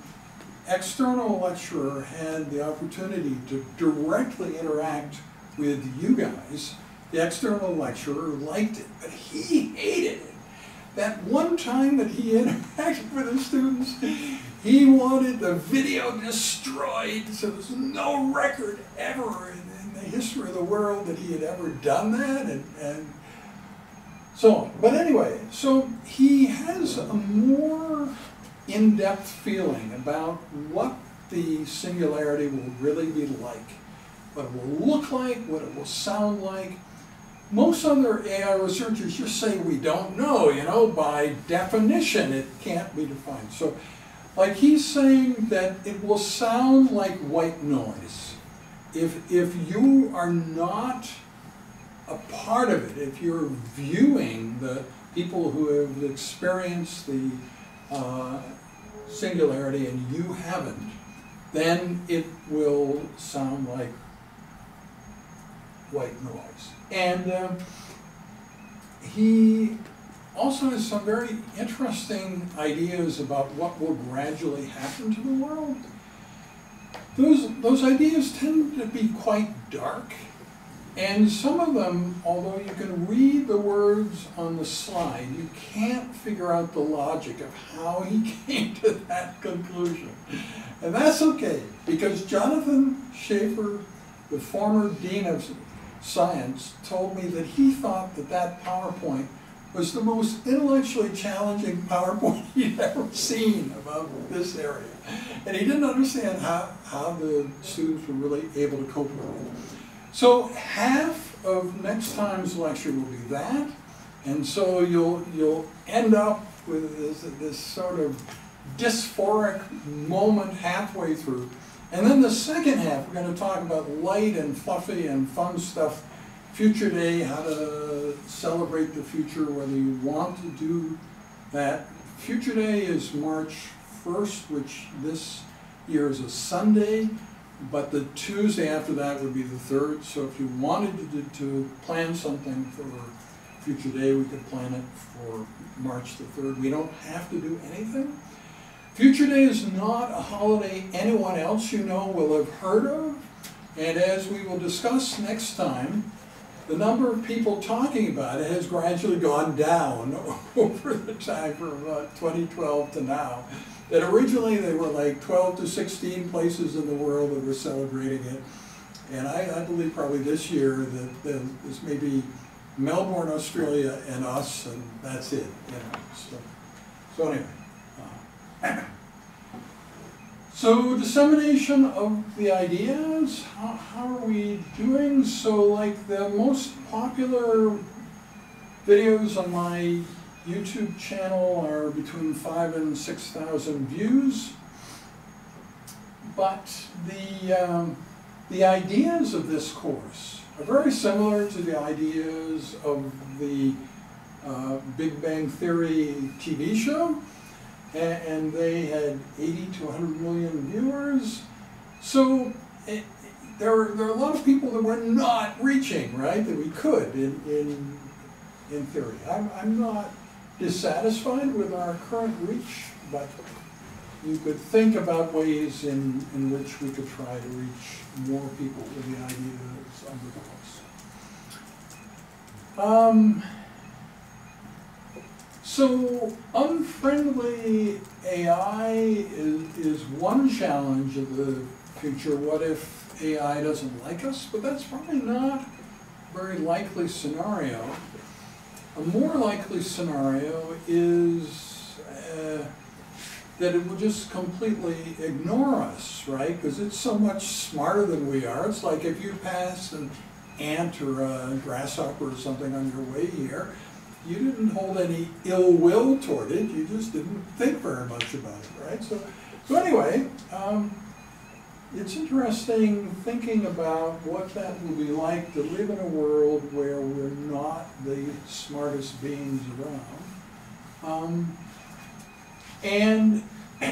external lecturer had the opportunity to directly interact with you guys, the external lecturer liked it, but he hated it that one time that he interacted with the students, he wanted the video destroyed, so there's no record ever in, in the history of the world that he had ever done that, and, and so on. But anyway, so he has a more in-depth feeling about what the singularity will really be like, what it will look like, what it will sound like. Most other AI researchers just say we don't know, you know, by definition it can't be defined. So, like he's saying that it will sound like white noise. If, if you are not a part of it, if you're viewing the people who have experienced the uh, singularity and you haven't, then it will sound like white noise. And um, he also has some very interesting ideas about what will gradually happen to the world. Those, those ideas tend to be quite dark and some of them, although you can read the words on the slide, you can't figure out the logic of how he came to that conclusion. And that's okay, because Jonathan Schaeffer, the former dean of science, told me that he thought that that PowerPoint was the most intellectually challenging PowerPoint he'd ever seen about this area. And he didn't understand how, how the students were really able to cope with it. So half of next time's lecture will be that, and so you'll you'll end up with this, this sort of dysphoric moment halfway through. And then the second half, we're going to talk about light and fluffy and fun stuff, future day, how to celebrate the future, whether you want to do that. Future day is March 1st, which this year is a Sunday. But the Tuesday after that would be the third, so if you wanted to, to plan something for future day, we could plan it for March the 3rd. We don't have to do anything. Future Day is not a holiday anyone else you know will have heard of, and as we will discuss next time, the number of people talking about it has gradually gone down over the time from about 2012 to now that originally they were like 12 to 16 places in the world that were celebrating it. And I, I believe probably this year that, that this may be Melbourne, Australia, and us, and that's it. You know. So, so anyway. So dissemination of the ideas, how, how are we doing? So like the most popular videos on my YouTube channel are between five and 6,000 views. But the, um, the ideas of this course are very similar to the ideas of the uh, Big Bang Theory TV show. And, they had 80 to 100 million viewers. So it, there, there are a lot of people that we're not reaching, right, that we could in, in, in theory. I'm, I'm not dissatisfied with our current reach, but you could think about ways in, in which we could try to reach more people with the ideas of the course. Um, so unfriendly AI is, is one challenge of the future. What if AI doesn't like us? But that's probably not a very likely scenario. A more likely scenario is uh, that it will just completely ignore us, right? Because it's so much smarter than we are. It's like if you pass an ant or a grasshopper or something on your way here, you didn't hold any ill will toward it. You just didn't think very much about it, right? So, so anyway, um, it's interesting thinking about what that will be like to live in a world where we're not the smartest beings around. Um, and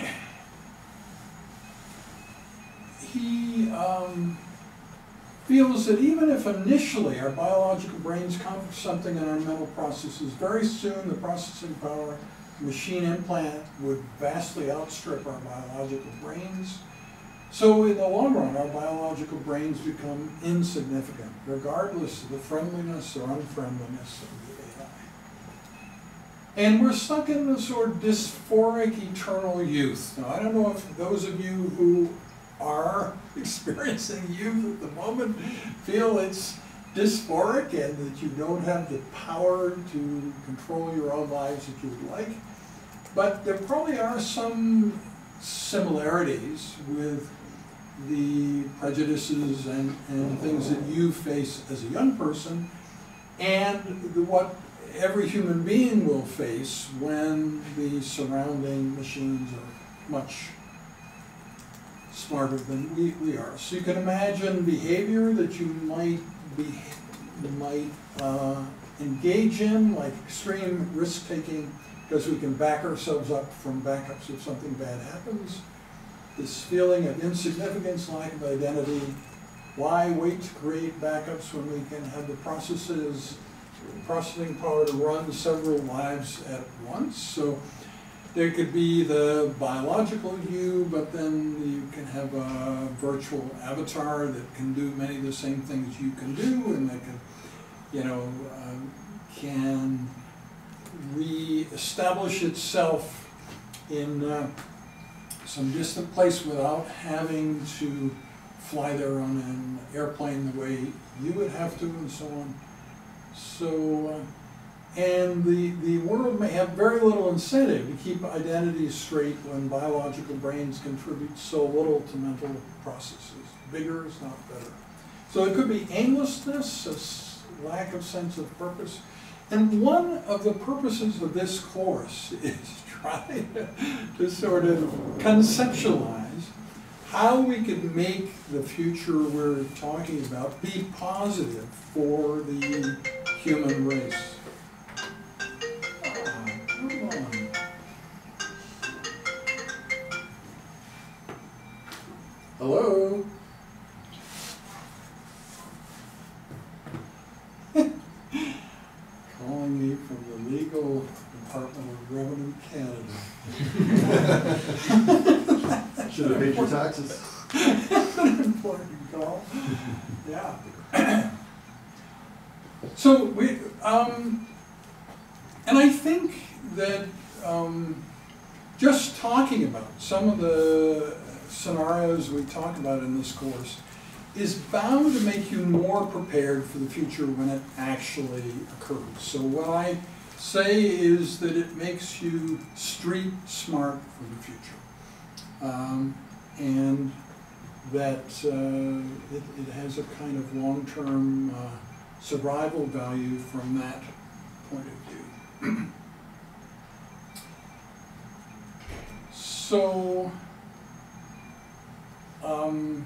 he um, feels that even if initially our biological brains accomplish something in our mental processes, very soon the processing power machine implant would vastly outstrip our biological brains. So in the long run, our biological brains become insignificant, regardless of the friendliness or unfriendliness of the AI. And we're stuck in this sort of dysphoric eternal youth. Now, I don't know if those of you who are experiencing youth at the moment feel it's dysphoric and that you don't have the power to control your own lives that you would like. But there probably are some similarities with the prejudices and, and things that you face as a young person and what every human being will face when the surrounding machines are much smarter than we, we are. So you can imagine behavior that you might be might uh, engage in, like extreme risk taking, because we can back ourselves up from backups if something bad happens. This feeling of insignificance, lack of identity. Why wait to create backups when we can have the processes, processing power to run several lives at once? So there could be the biological you, but then you can have a virtual avatar that can do many of the same things you can do, and that can, you know, uh, can re-establish itself in uh, some distant place without having to fly there on an airplane the way you would have to, and so on. So. Uh, and the, the world may have very little incentive to keep identities straight when biological brains contribute so little to mental processes. Bigger is not better. So it could be aimlessness, a lack of sense of purpose. And one of the purposes of this course is trying to sort of conceptualize how we could make the future we're talking about be positive for the human race. Hello? Calling me from the legal department of Revenue Canada. Should have paid your taxes. An important call. Yeah. So we, um, and I think that um, just talking about some of the scenarios we talk about in this course is bound to make you more prepared for the future when it actually occurs. So what I say is that it makes you street smart for the future. Um, and that uh, it, it, has a kind of long-term uh, survival value from that point of view. so um,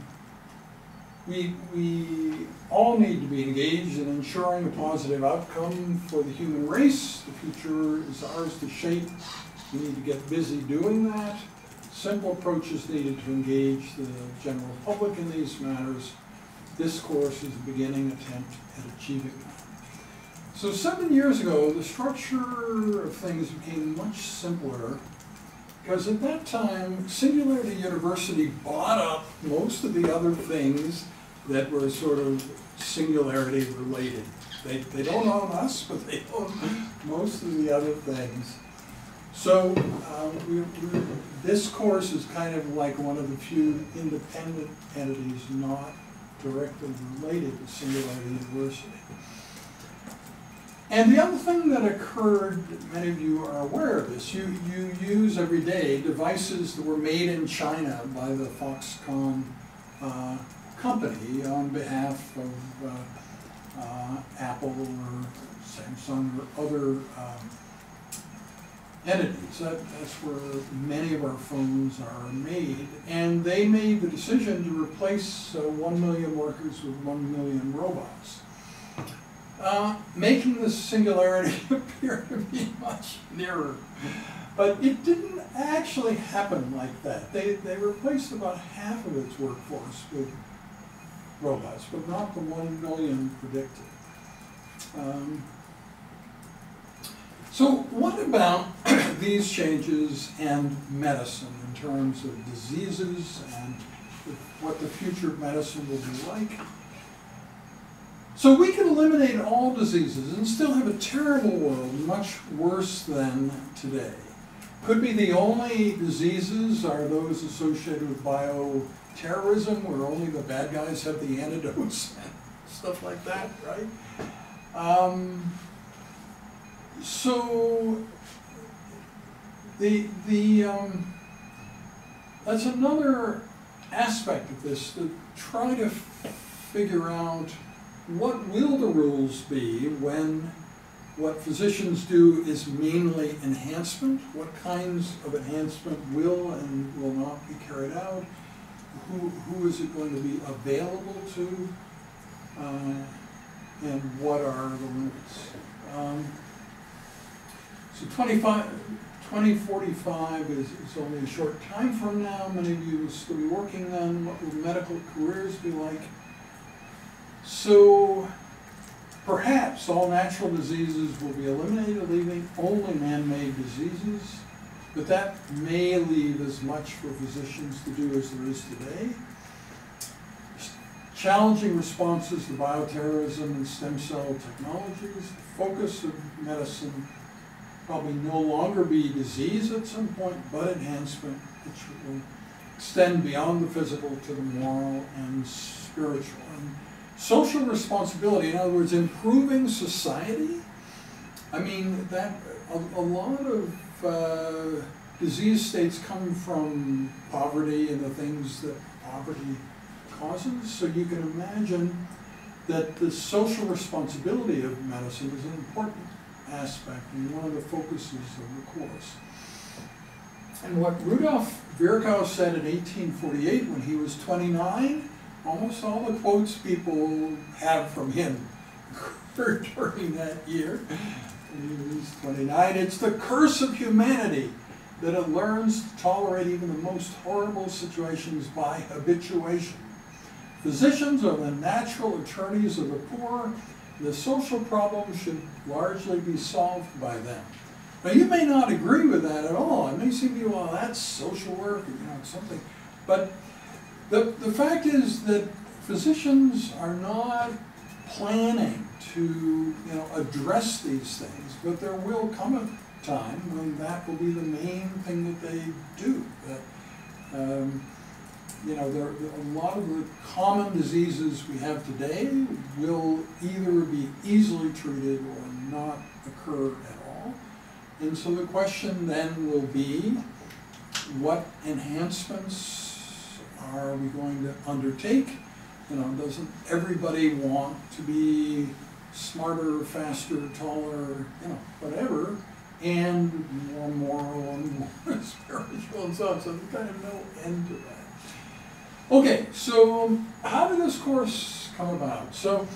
we, we all need to be engaged in ensuring a positive outcome for the human race. The future is ours to shape. We need to get busy doing that. Simple approaches needed to engage the general public in these matters. This course is the beginning attempt at achieving that. So seven years ago, the structure of things became much simpler because at that time, Singularity University bought up most of the other things that were sort of singularity related. They, they don't own us, but they own most of the other things. So um, we, we, this course is kind of like one of the few independent entities not directly related to Singularity University. And the other thing that occurred, many of you are aware of this, you, you use every day devices that were made in China by the Foxconn uh, company on behalf of uh, uh, Apple or Samsung or other um, entities. That, that's where many of our phones are made. And they made the decision to replace uh, 1 million workers with 1 million robots uh, making the singularity appear to be much nearer. But it didn't actually happen like that. They, they replaced about half of its workforce with robots, but not the one million predicted. Um, so what about these changes and medicine in terms of diseases and what the future of medicine will be like? So we could eliminate all diseases and still have a terrible world, much worse than today. Could be the only diseases are those associated with bioterrorism, where only the bad guys have the antidotes and stuff like that, right? Um, so the the um, that's another aspect of this to try to figure out what will the rules be when what physicians do is mainly enhancement, what kinds of enhancement will and will not be carried out, who, who is it going to be available to, uh, and what are the limits. Um, so 25, 2045 is, is only a short time from now. Many of you will still be working then. What will medical careers be like? So perhaps all natural diseases will be eliminated, leaving only man-made diseases. But that may leave as much for physicians to do as there is today. Challenging responses to bioterrorism and stem cell technologies. The focus of medicine probably no longer be disease at some point, but enhancement, which will extend beyond the physical to the moral and spiritual. And social responsibility, in other words, improving society. I mean, that a, a lot of uh, disease states come from poverty and the things that poverty causes. So you can imagine that the social responsibility of medicine is an important aspect and one of the focuses of the course. And what Rudolf Virchow said in 1848 when he was 29, almost all the quotes people have from him during that year. He was 29. It's the curse of humanity that it learns to tolerate even the most horrible situations by habituation. Physicians are the natural attorneys of the poor. The social problem should largely be solved by them. Now, you may not agree with that at all. It may seem to you, well, that's social work, you know, something. But the, the fact is that physicians are not planning to, you know, address these things, but there will come a time when that will be the main thing that they do. That, um, you know, there, a lot of the common diseases we have today will either be easily treated or not occur at all. And so the question then will be, what enhancements are we going to undertake? You know, doesn't everybody want to be smarter, faster, taller, you know, whatever, and more moral and more spiritual and so on. So there's kind of no end to that. Okay, so how did this course come about? So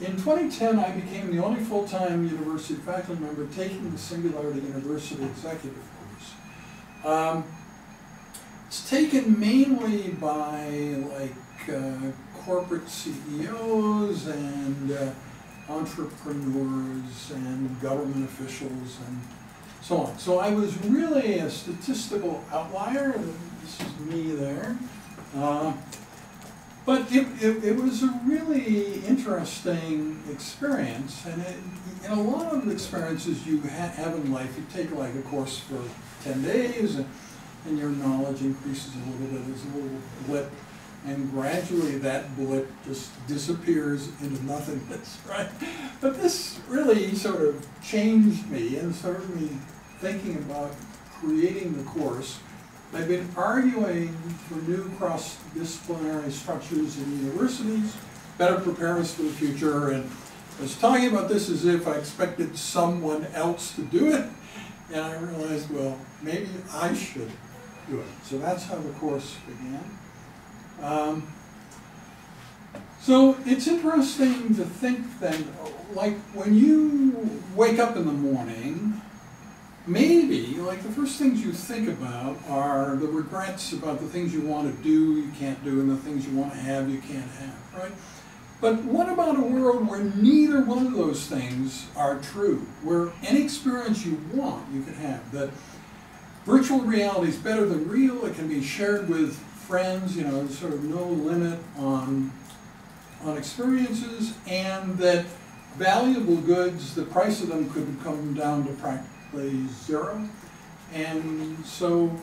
in 2010, I became the only full-time university faculty member taking the Singularity University Executive course. Um, it's taken mainly by like uh, corporate CEOs and uh, entrepreneurs and government officials and so on. So I was really a statistical outlier. This is me there. Uh, but it, it, it, was a really interesting experience, and it, in a lot of the experiences you ha have in life, you take like a course for 10 days, and, and your knowledge increases a little bit, there's a little blip, and gradually that blip just disappears into nothingness, right? But this really sort of changed me and started me thinking about creating the course. I've been arguing for new cross-disciplinary structures in universities, better prepare us for the future, and I was talking about this as if I expected someone else to do it, and I realized, well, maybe I should it. So that's how the course began. Um, so it's interesting to think then, like when you wake up in the morning, maybe, like the first things you think about are the regrets about the things you want to do, you can't do, and the things you want to have, you can't have, right? But what about a world where neither one of those things are true? Where any experience you want, you can have. That virtual reality is better than real, it can be shared with friends, you know, sort of no limit on on experiences and that valuable goods, the price of them could come down to practically zero. And so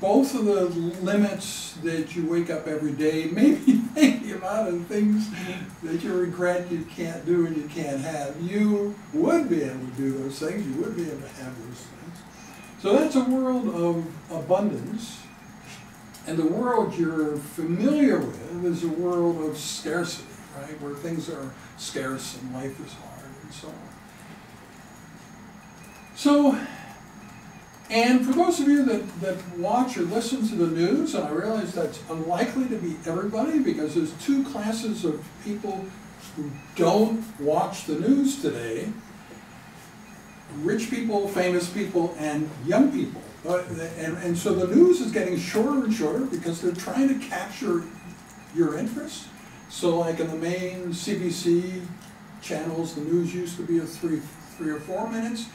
both of the limits that you wake up every day, maybe the amount of things that you regret you can't do and you can't have, you would be able to do those things, you would be able to have those things. So that's a world of abundance. And the world you're familiar with is a world of scarcity, right? Where things are scarce and life is hard and so on. So, and for those of you that, that watch or listen to the news, and I realize that's unlikely to be everybody because there's two classes of people who don't watch the news today rich people, famous people, and young people. Uh, and, and so the news is getting shorter and shorter because they're trying to capture your interest. So like in the main CBC channels, the news used to be a three, three or four minutes.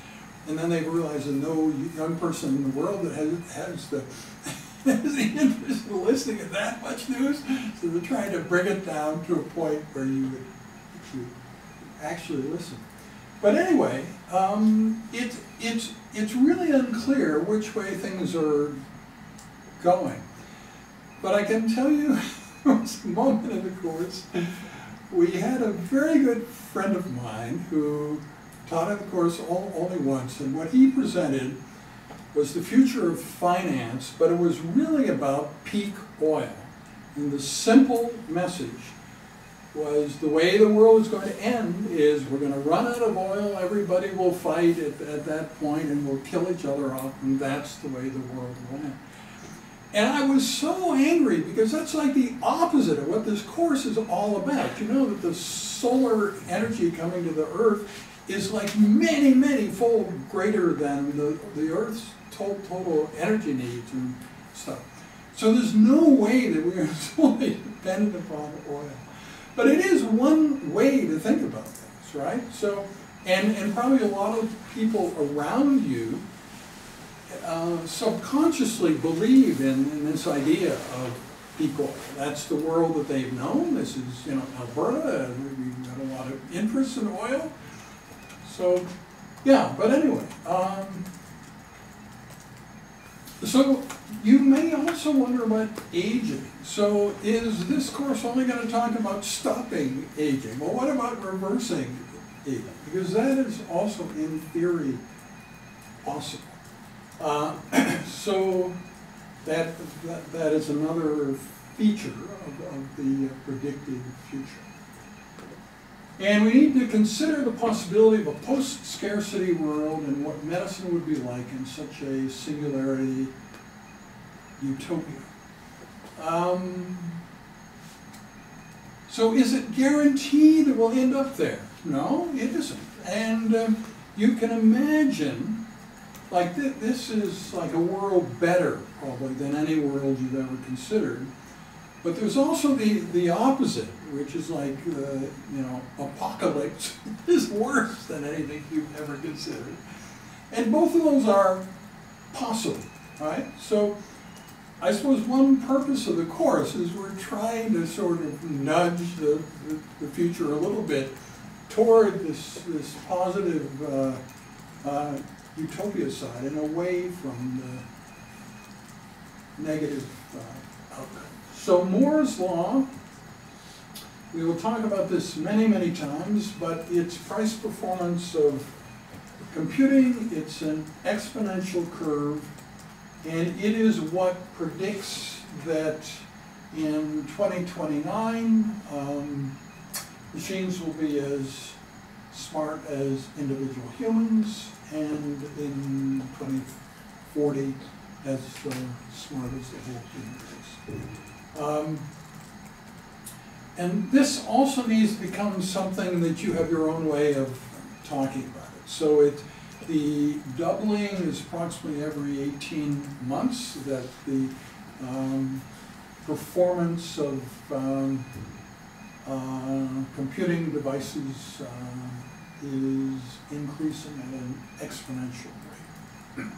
And then they realized that no young person in the world that has, has the has the interest in listening to that much news. So they're trying to bring it down to a point where you would, you actually listen. But anyway, um, it, it's, it's really unclear which way things are going. But I can tell you, there was a moment in the course, we had a very good friend of mine who taught in the course only once, and what he presented was the future of finance, but it was really about peak oil. And the simple message was the way the world is going to end is we're going to run out of oil, everybody will fight at, at that point and we'll kill each other off, and that's the way the world will end. And I was so angry because that's like the opposite of what this course is all about. You know that the solar energy coming to the earth is like many, many fold greater than the, the earth's total, total energy needs and stuff. So there's no way that we are solely dependent upon oil. But it is one way to think about things, right? So, and, and probably a lot of people around you uh, subconsciously believe in, in this idea of oil. That's the world that they've known. This is, you know, Alberta, we've got a lot of interest in oil. So, yeah, but anyway. Um, so you may also wonder about aging. So is this course only going to talk about stopping aging? Well, what about reversing aging? Because that is also, in theory, possible. Uh, so that, that, that is another feature of, of the predicted future. And we need to consider the possibility of a post-scarcity world and what medicine would be like in such a singularity utopia. Um, so is it guaranteed that we'll end up there? No, it isn't. And um, you can imagine, like th this is like a world better probably than any world you've ever considered. But there's also the, the opposite, which is like, uh, you know, apocalypse is worse than anything you've ever considered. And both of those are possible, right? So I suppose one purpose of the course is we're trying to sort of nudge the, the, the future a little bit toward this, this positive uh, uh, utopia side and away from the negative uh, outcome. So Moore's law, we will talk about this many, many times, but it's price performance of computing, it's an exponential curve, and it is what predicts that in 2029, um, machines will be as smart as individual humans, and in 2040, as uh, smart as the whole human race. Um, and this also needs to become something that you have your own way of talking about it. So it, the doubling is approximately every 18 months that the um, performance of um, uh, computing devices uh, is increasing at an exponential rate.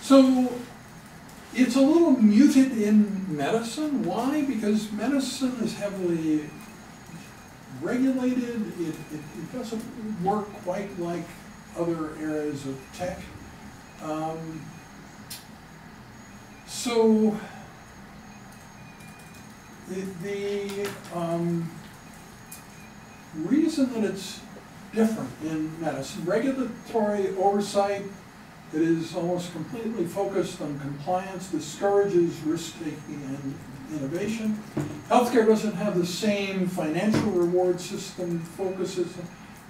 So It's a little muted in medicine. Why? Because medicine is heavily regulated. It, it, it doesn't work quite like other areas of tech. Um, so the, the um, reason that it's different in medicine, regulatory oversight that is almost completely focused on compliance, discourages risk-taking and innovation. Healthcare doesn't have the same financial reward system focuses.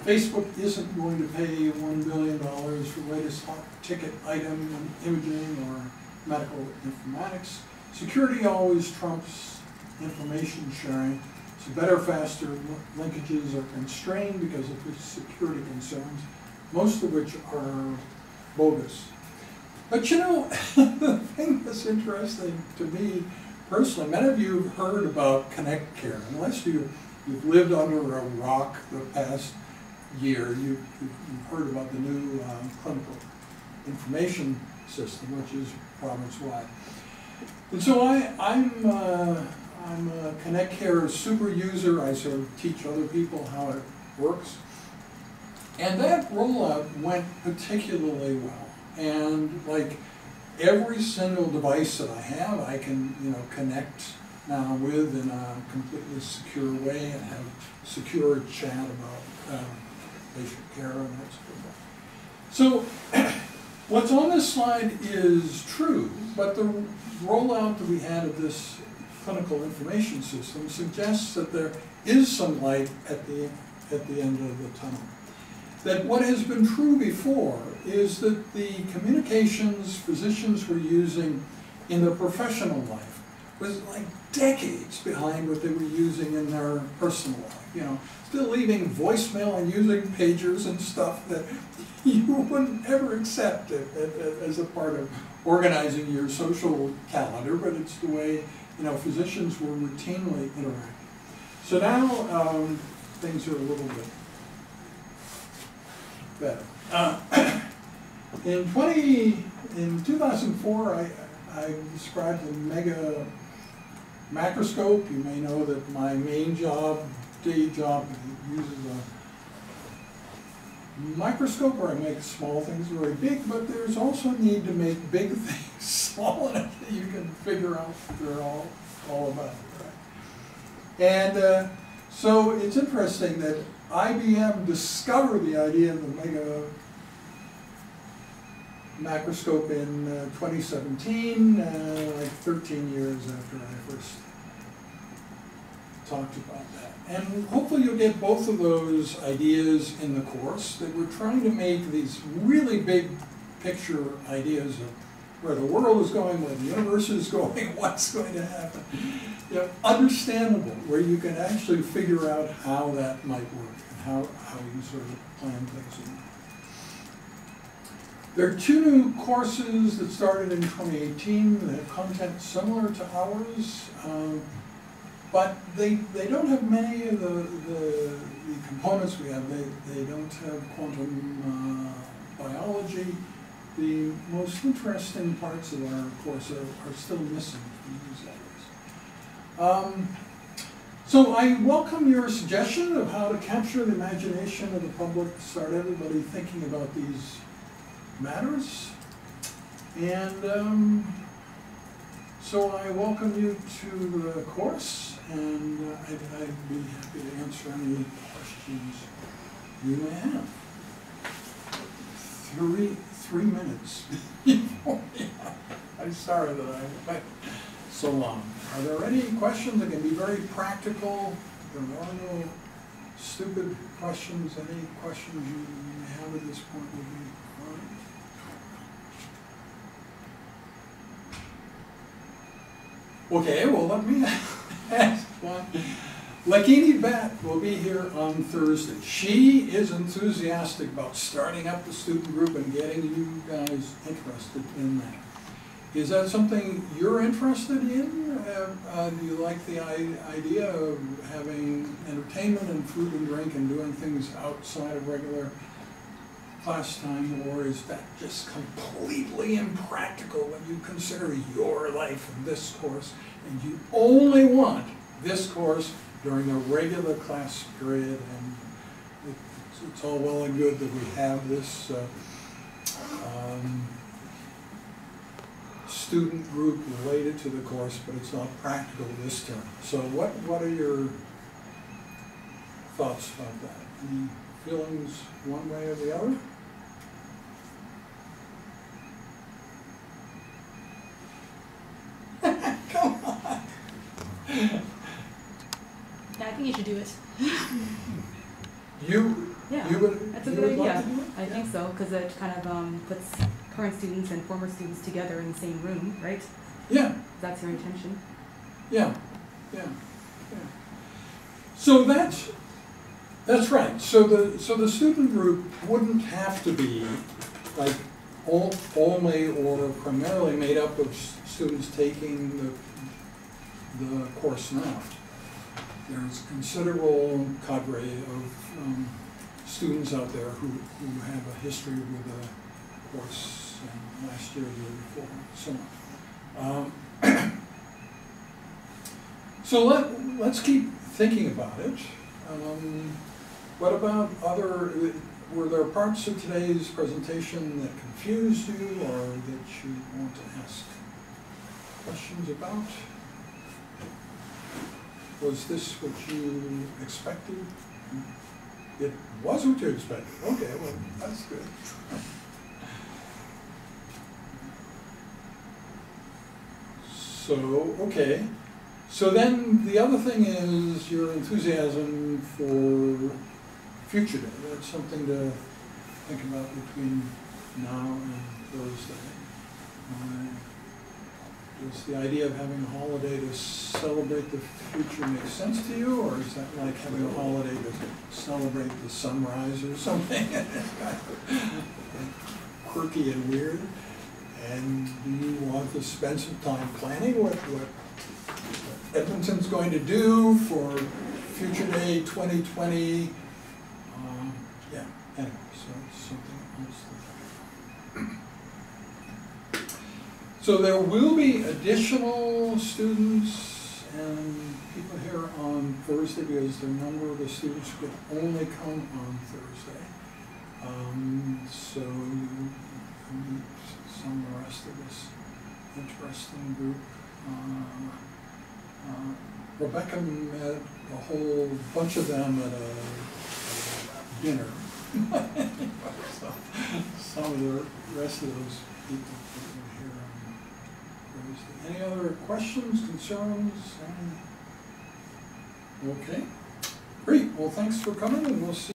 Facebook isn't going to pay one billion dollars for latest hot ticket item in imaging or medical informatics. Security always trumps information sharing. So better, faster linkages are constrained because of security concerns, most of which are bogus. But you know, the thing that's interesting to me personally, many of you have heard about Connect Care, unless you, you've lived under a rock the past year, you, you've heard about the new um, clinical information system, which is province-wide. And so I, I'm, uh, I'm a Connect Care super user. I sort of teach other people how it works. And that rollout went particularly well. And like every single device that I have, I can, you know, connect now with in a completely secure way and have secure chat about um, patient care and that sort of thing. So what's on this slide is true, but the rollout that we had of this clinical information system suggests that there is some light at the, at the end of the tunnel. That what has been true before is that the communications physicians were using in their professional life was like decades behind what they were using in their personal life. You know, still leaving voicemail and using pagers and stuff that you wouldn't ever accept as a part of organizing your social calendar, but it's the way you know physicians were routinely interacting. So now um, things are a little bit better. Uh, in 20, in 2004, I, I described the mega macroscope. You may know that my main job, day job, uses a microscope where I make small things very big, but there's also a need to make big things small enough that you can figure out what they're all, all about. Right? And uh, so it's interesting that IBM discovered the idea of the mega macroscope in uh, 2017, uh, like 13 years after I first talked about that. And hopefully you'll get both of those ideas in the course, that we're trying to make these really big picture ideas of where the world is going, where the universe is going, what's going to happen. You know, understandable, where you can actually figure out how that might work how, how you sort of plan things. There are two new courses that started in 2018 that have content similar to ours. Um, but they, they don't have many of the, the, the components we have. They, they don't have quantum uh, biology. The most interesting parts of our course are, are still missing from these areas. Um, so I welcome your suggestion of how to capture the imagination of the public, start everybody thinking about these matters. And um, so I welcome you to the course and uh, I'd, I'd be happy to answer any questions you may have. Three, three minutes. I'm sorry that I went so long. Are there any questions that can be very practical? There are no stupid questions. Any questions you have at this point would be fine. Okay, well, let me ask one. Lakini Bat will be here on Thursday. She is enthusiastic about starting up the student group and getting you guys interested in that. Is that something you're interested in? Uh, uh, do you like the idea of having entertainment and food and drink and doing things outside of regular class time, or is that just completely impractical when you consider your life in this course, and you only want this course during a regular class period, and it's, it's all well and good that we have this, uh, um, student group related to the course, but it's not practical this term. So what, what are your thoughts about that? Any feelings one way or the other? Come Yeah, I think you should do it. You, Yeah, you would, that's a good idea. I think so, because it kind of um, puts current students and former students together in the same room, right? Yeah, That's your intention. yeah, yeah, yeah. So that's, that's right. So the, so the student group wouldn't have to be like all, only or primarily made up of students taking the, the course now. There's considerable cadre of, um, students out there who, who have a history with the course last year, the year before, so. Um, So let, let's keep thinking about it. Um, What about other, were there parts of today's presentation that confused you or that you want to ask questions about? Was this what you expected? It was what you expected, okay, well, that's good. So, okay, so then the other thing is your enthusiasm for future day. That's something to think about between now and Thursday. Uh, Does the idea of having a holiday to celebrate the future make sense to you, or is that like having a holiday to celebrate the sunrise or something? Quirky and weird. And you want to spend some time planning what, what Edmonton's going to do for Future Day 2020? Um, Yeah, anyway, so something else. So there will be additional students and people here on Thursday because the number of the students could only come on Thursday. Um, So you meet of the rest of this interesting group. Uh, uh, Rebecca met a whole bunch of them at a dinner. So, Some of the rest of those people were here on Thursday. Any other questions, concerns? Any? Okay, great, well, thanks for coming and we'll see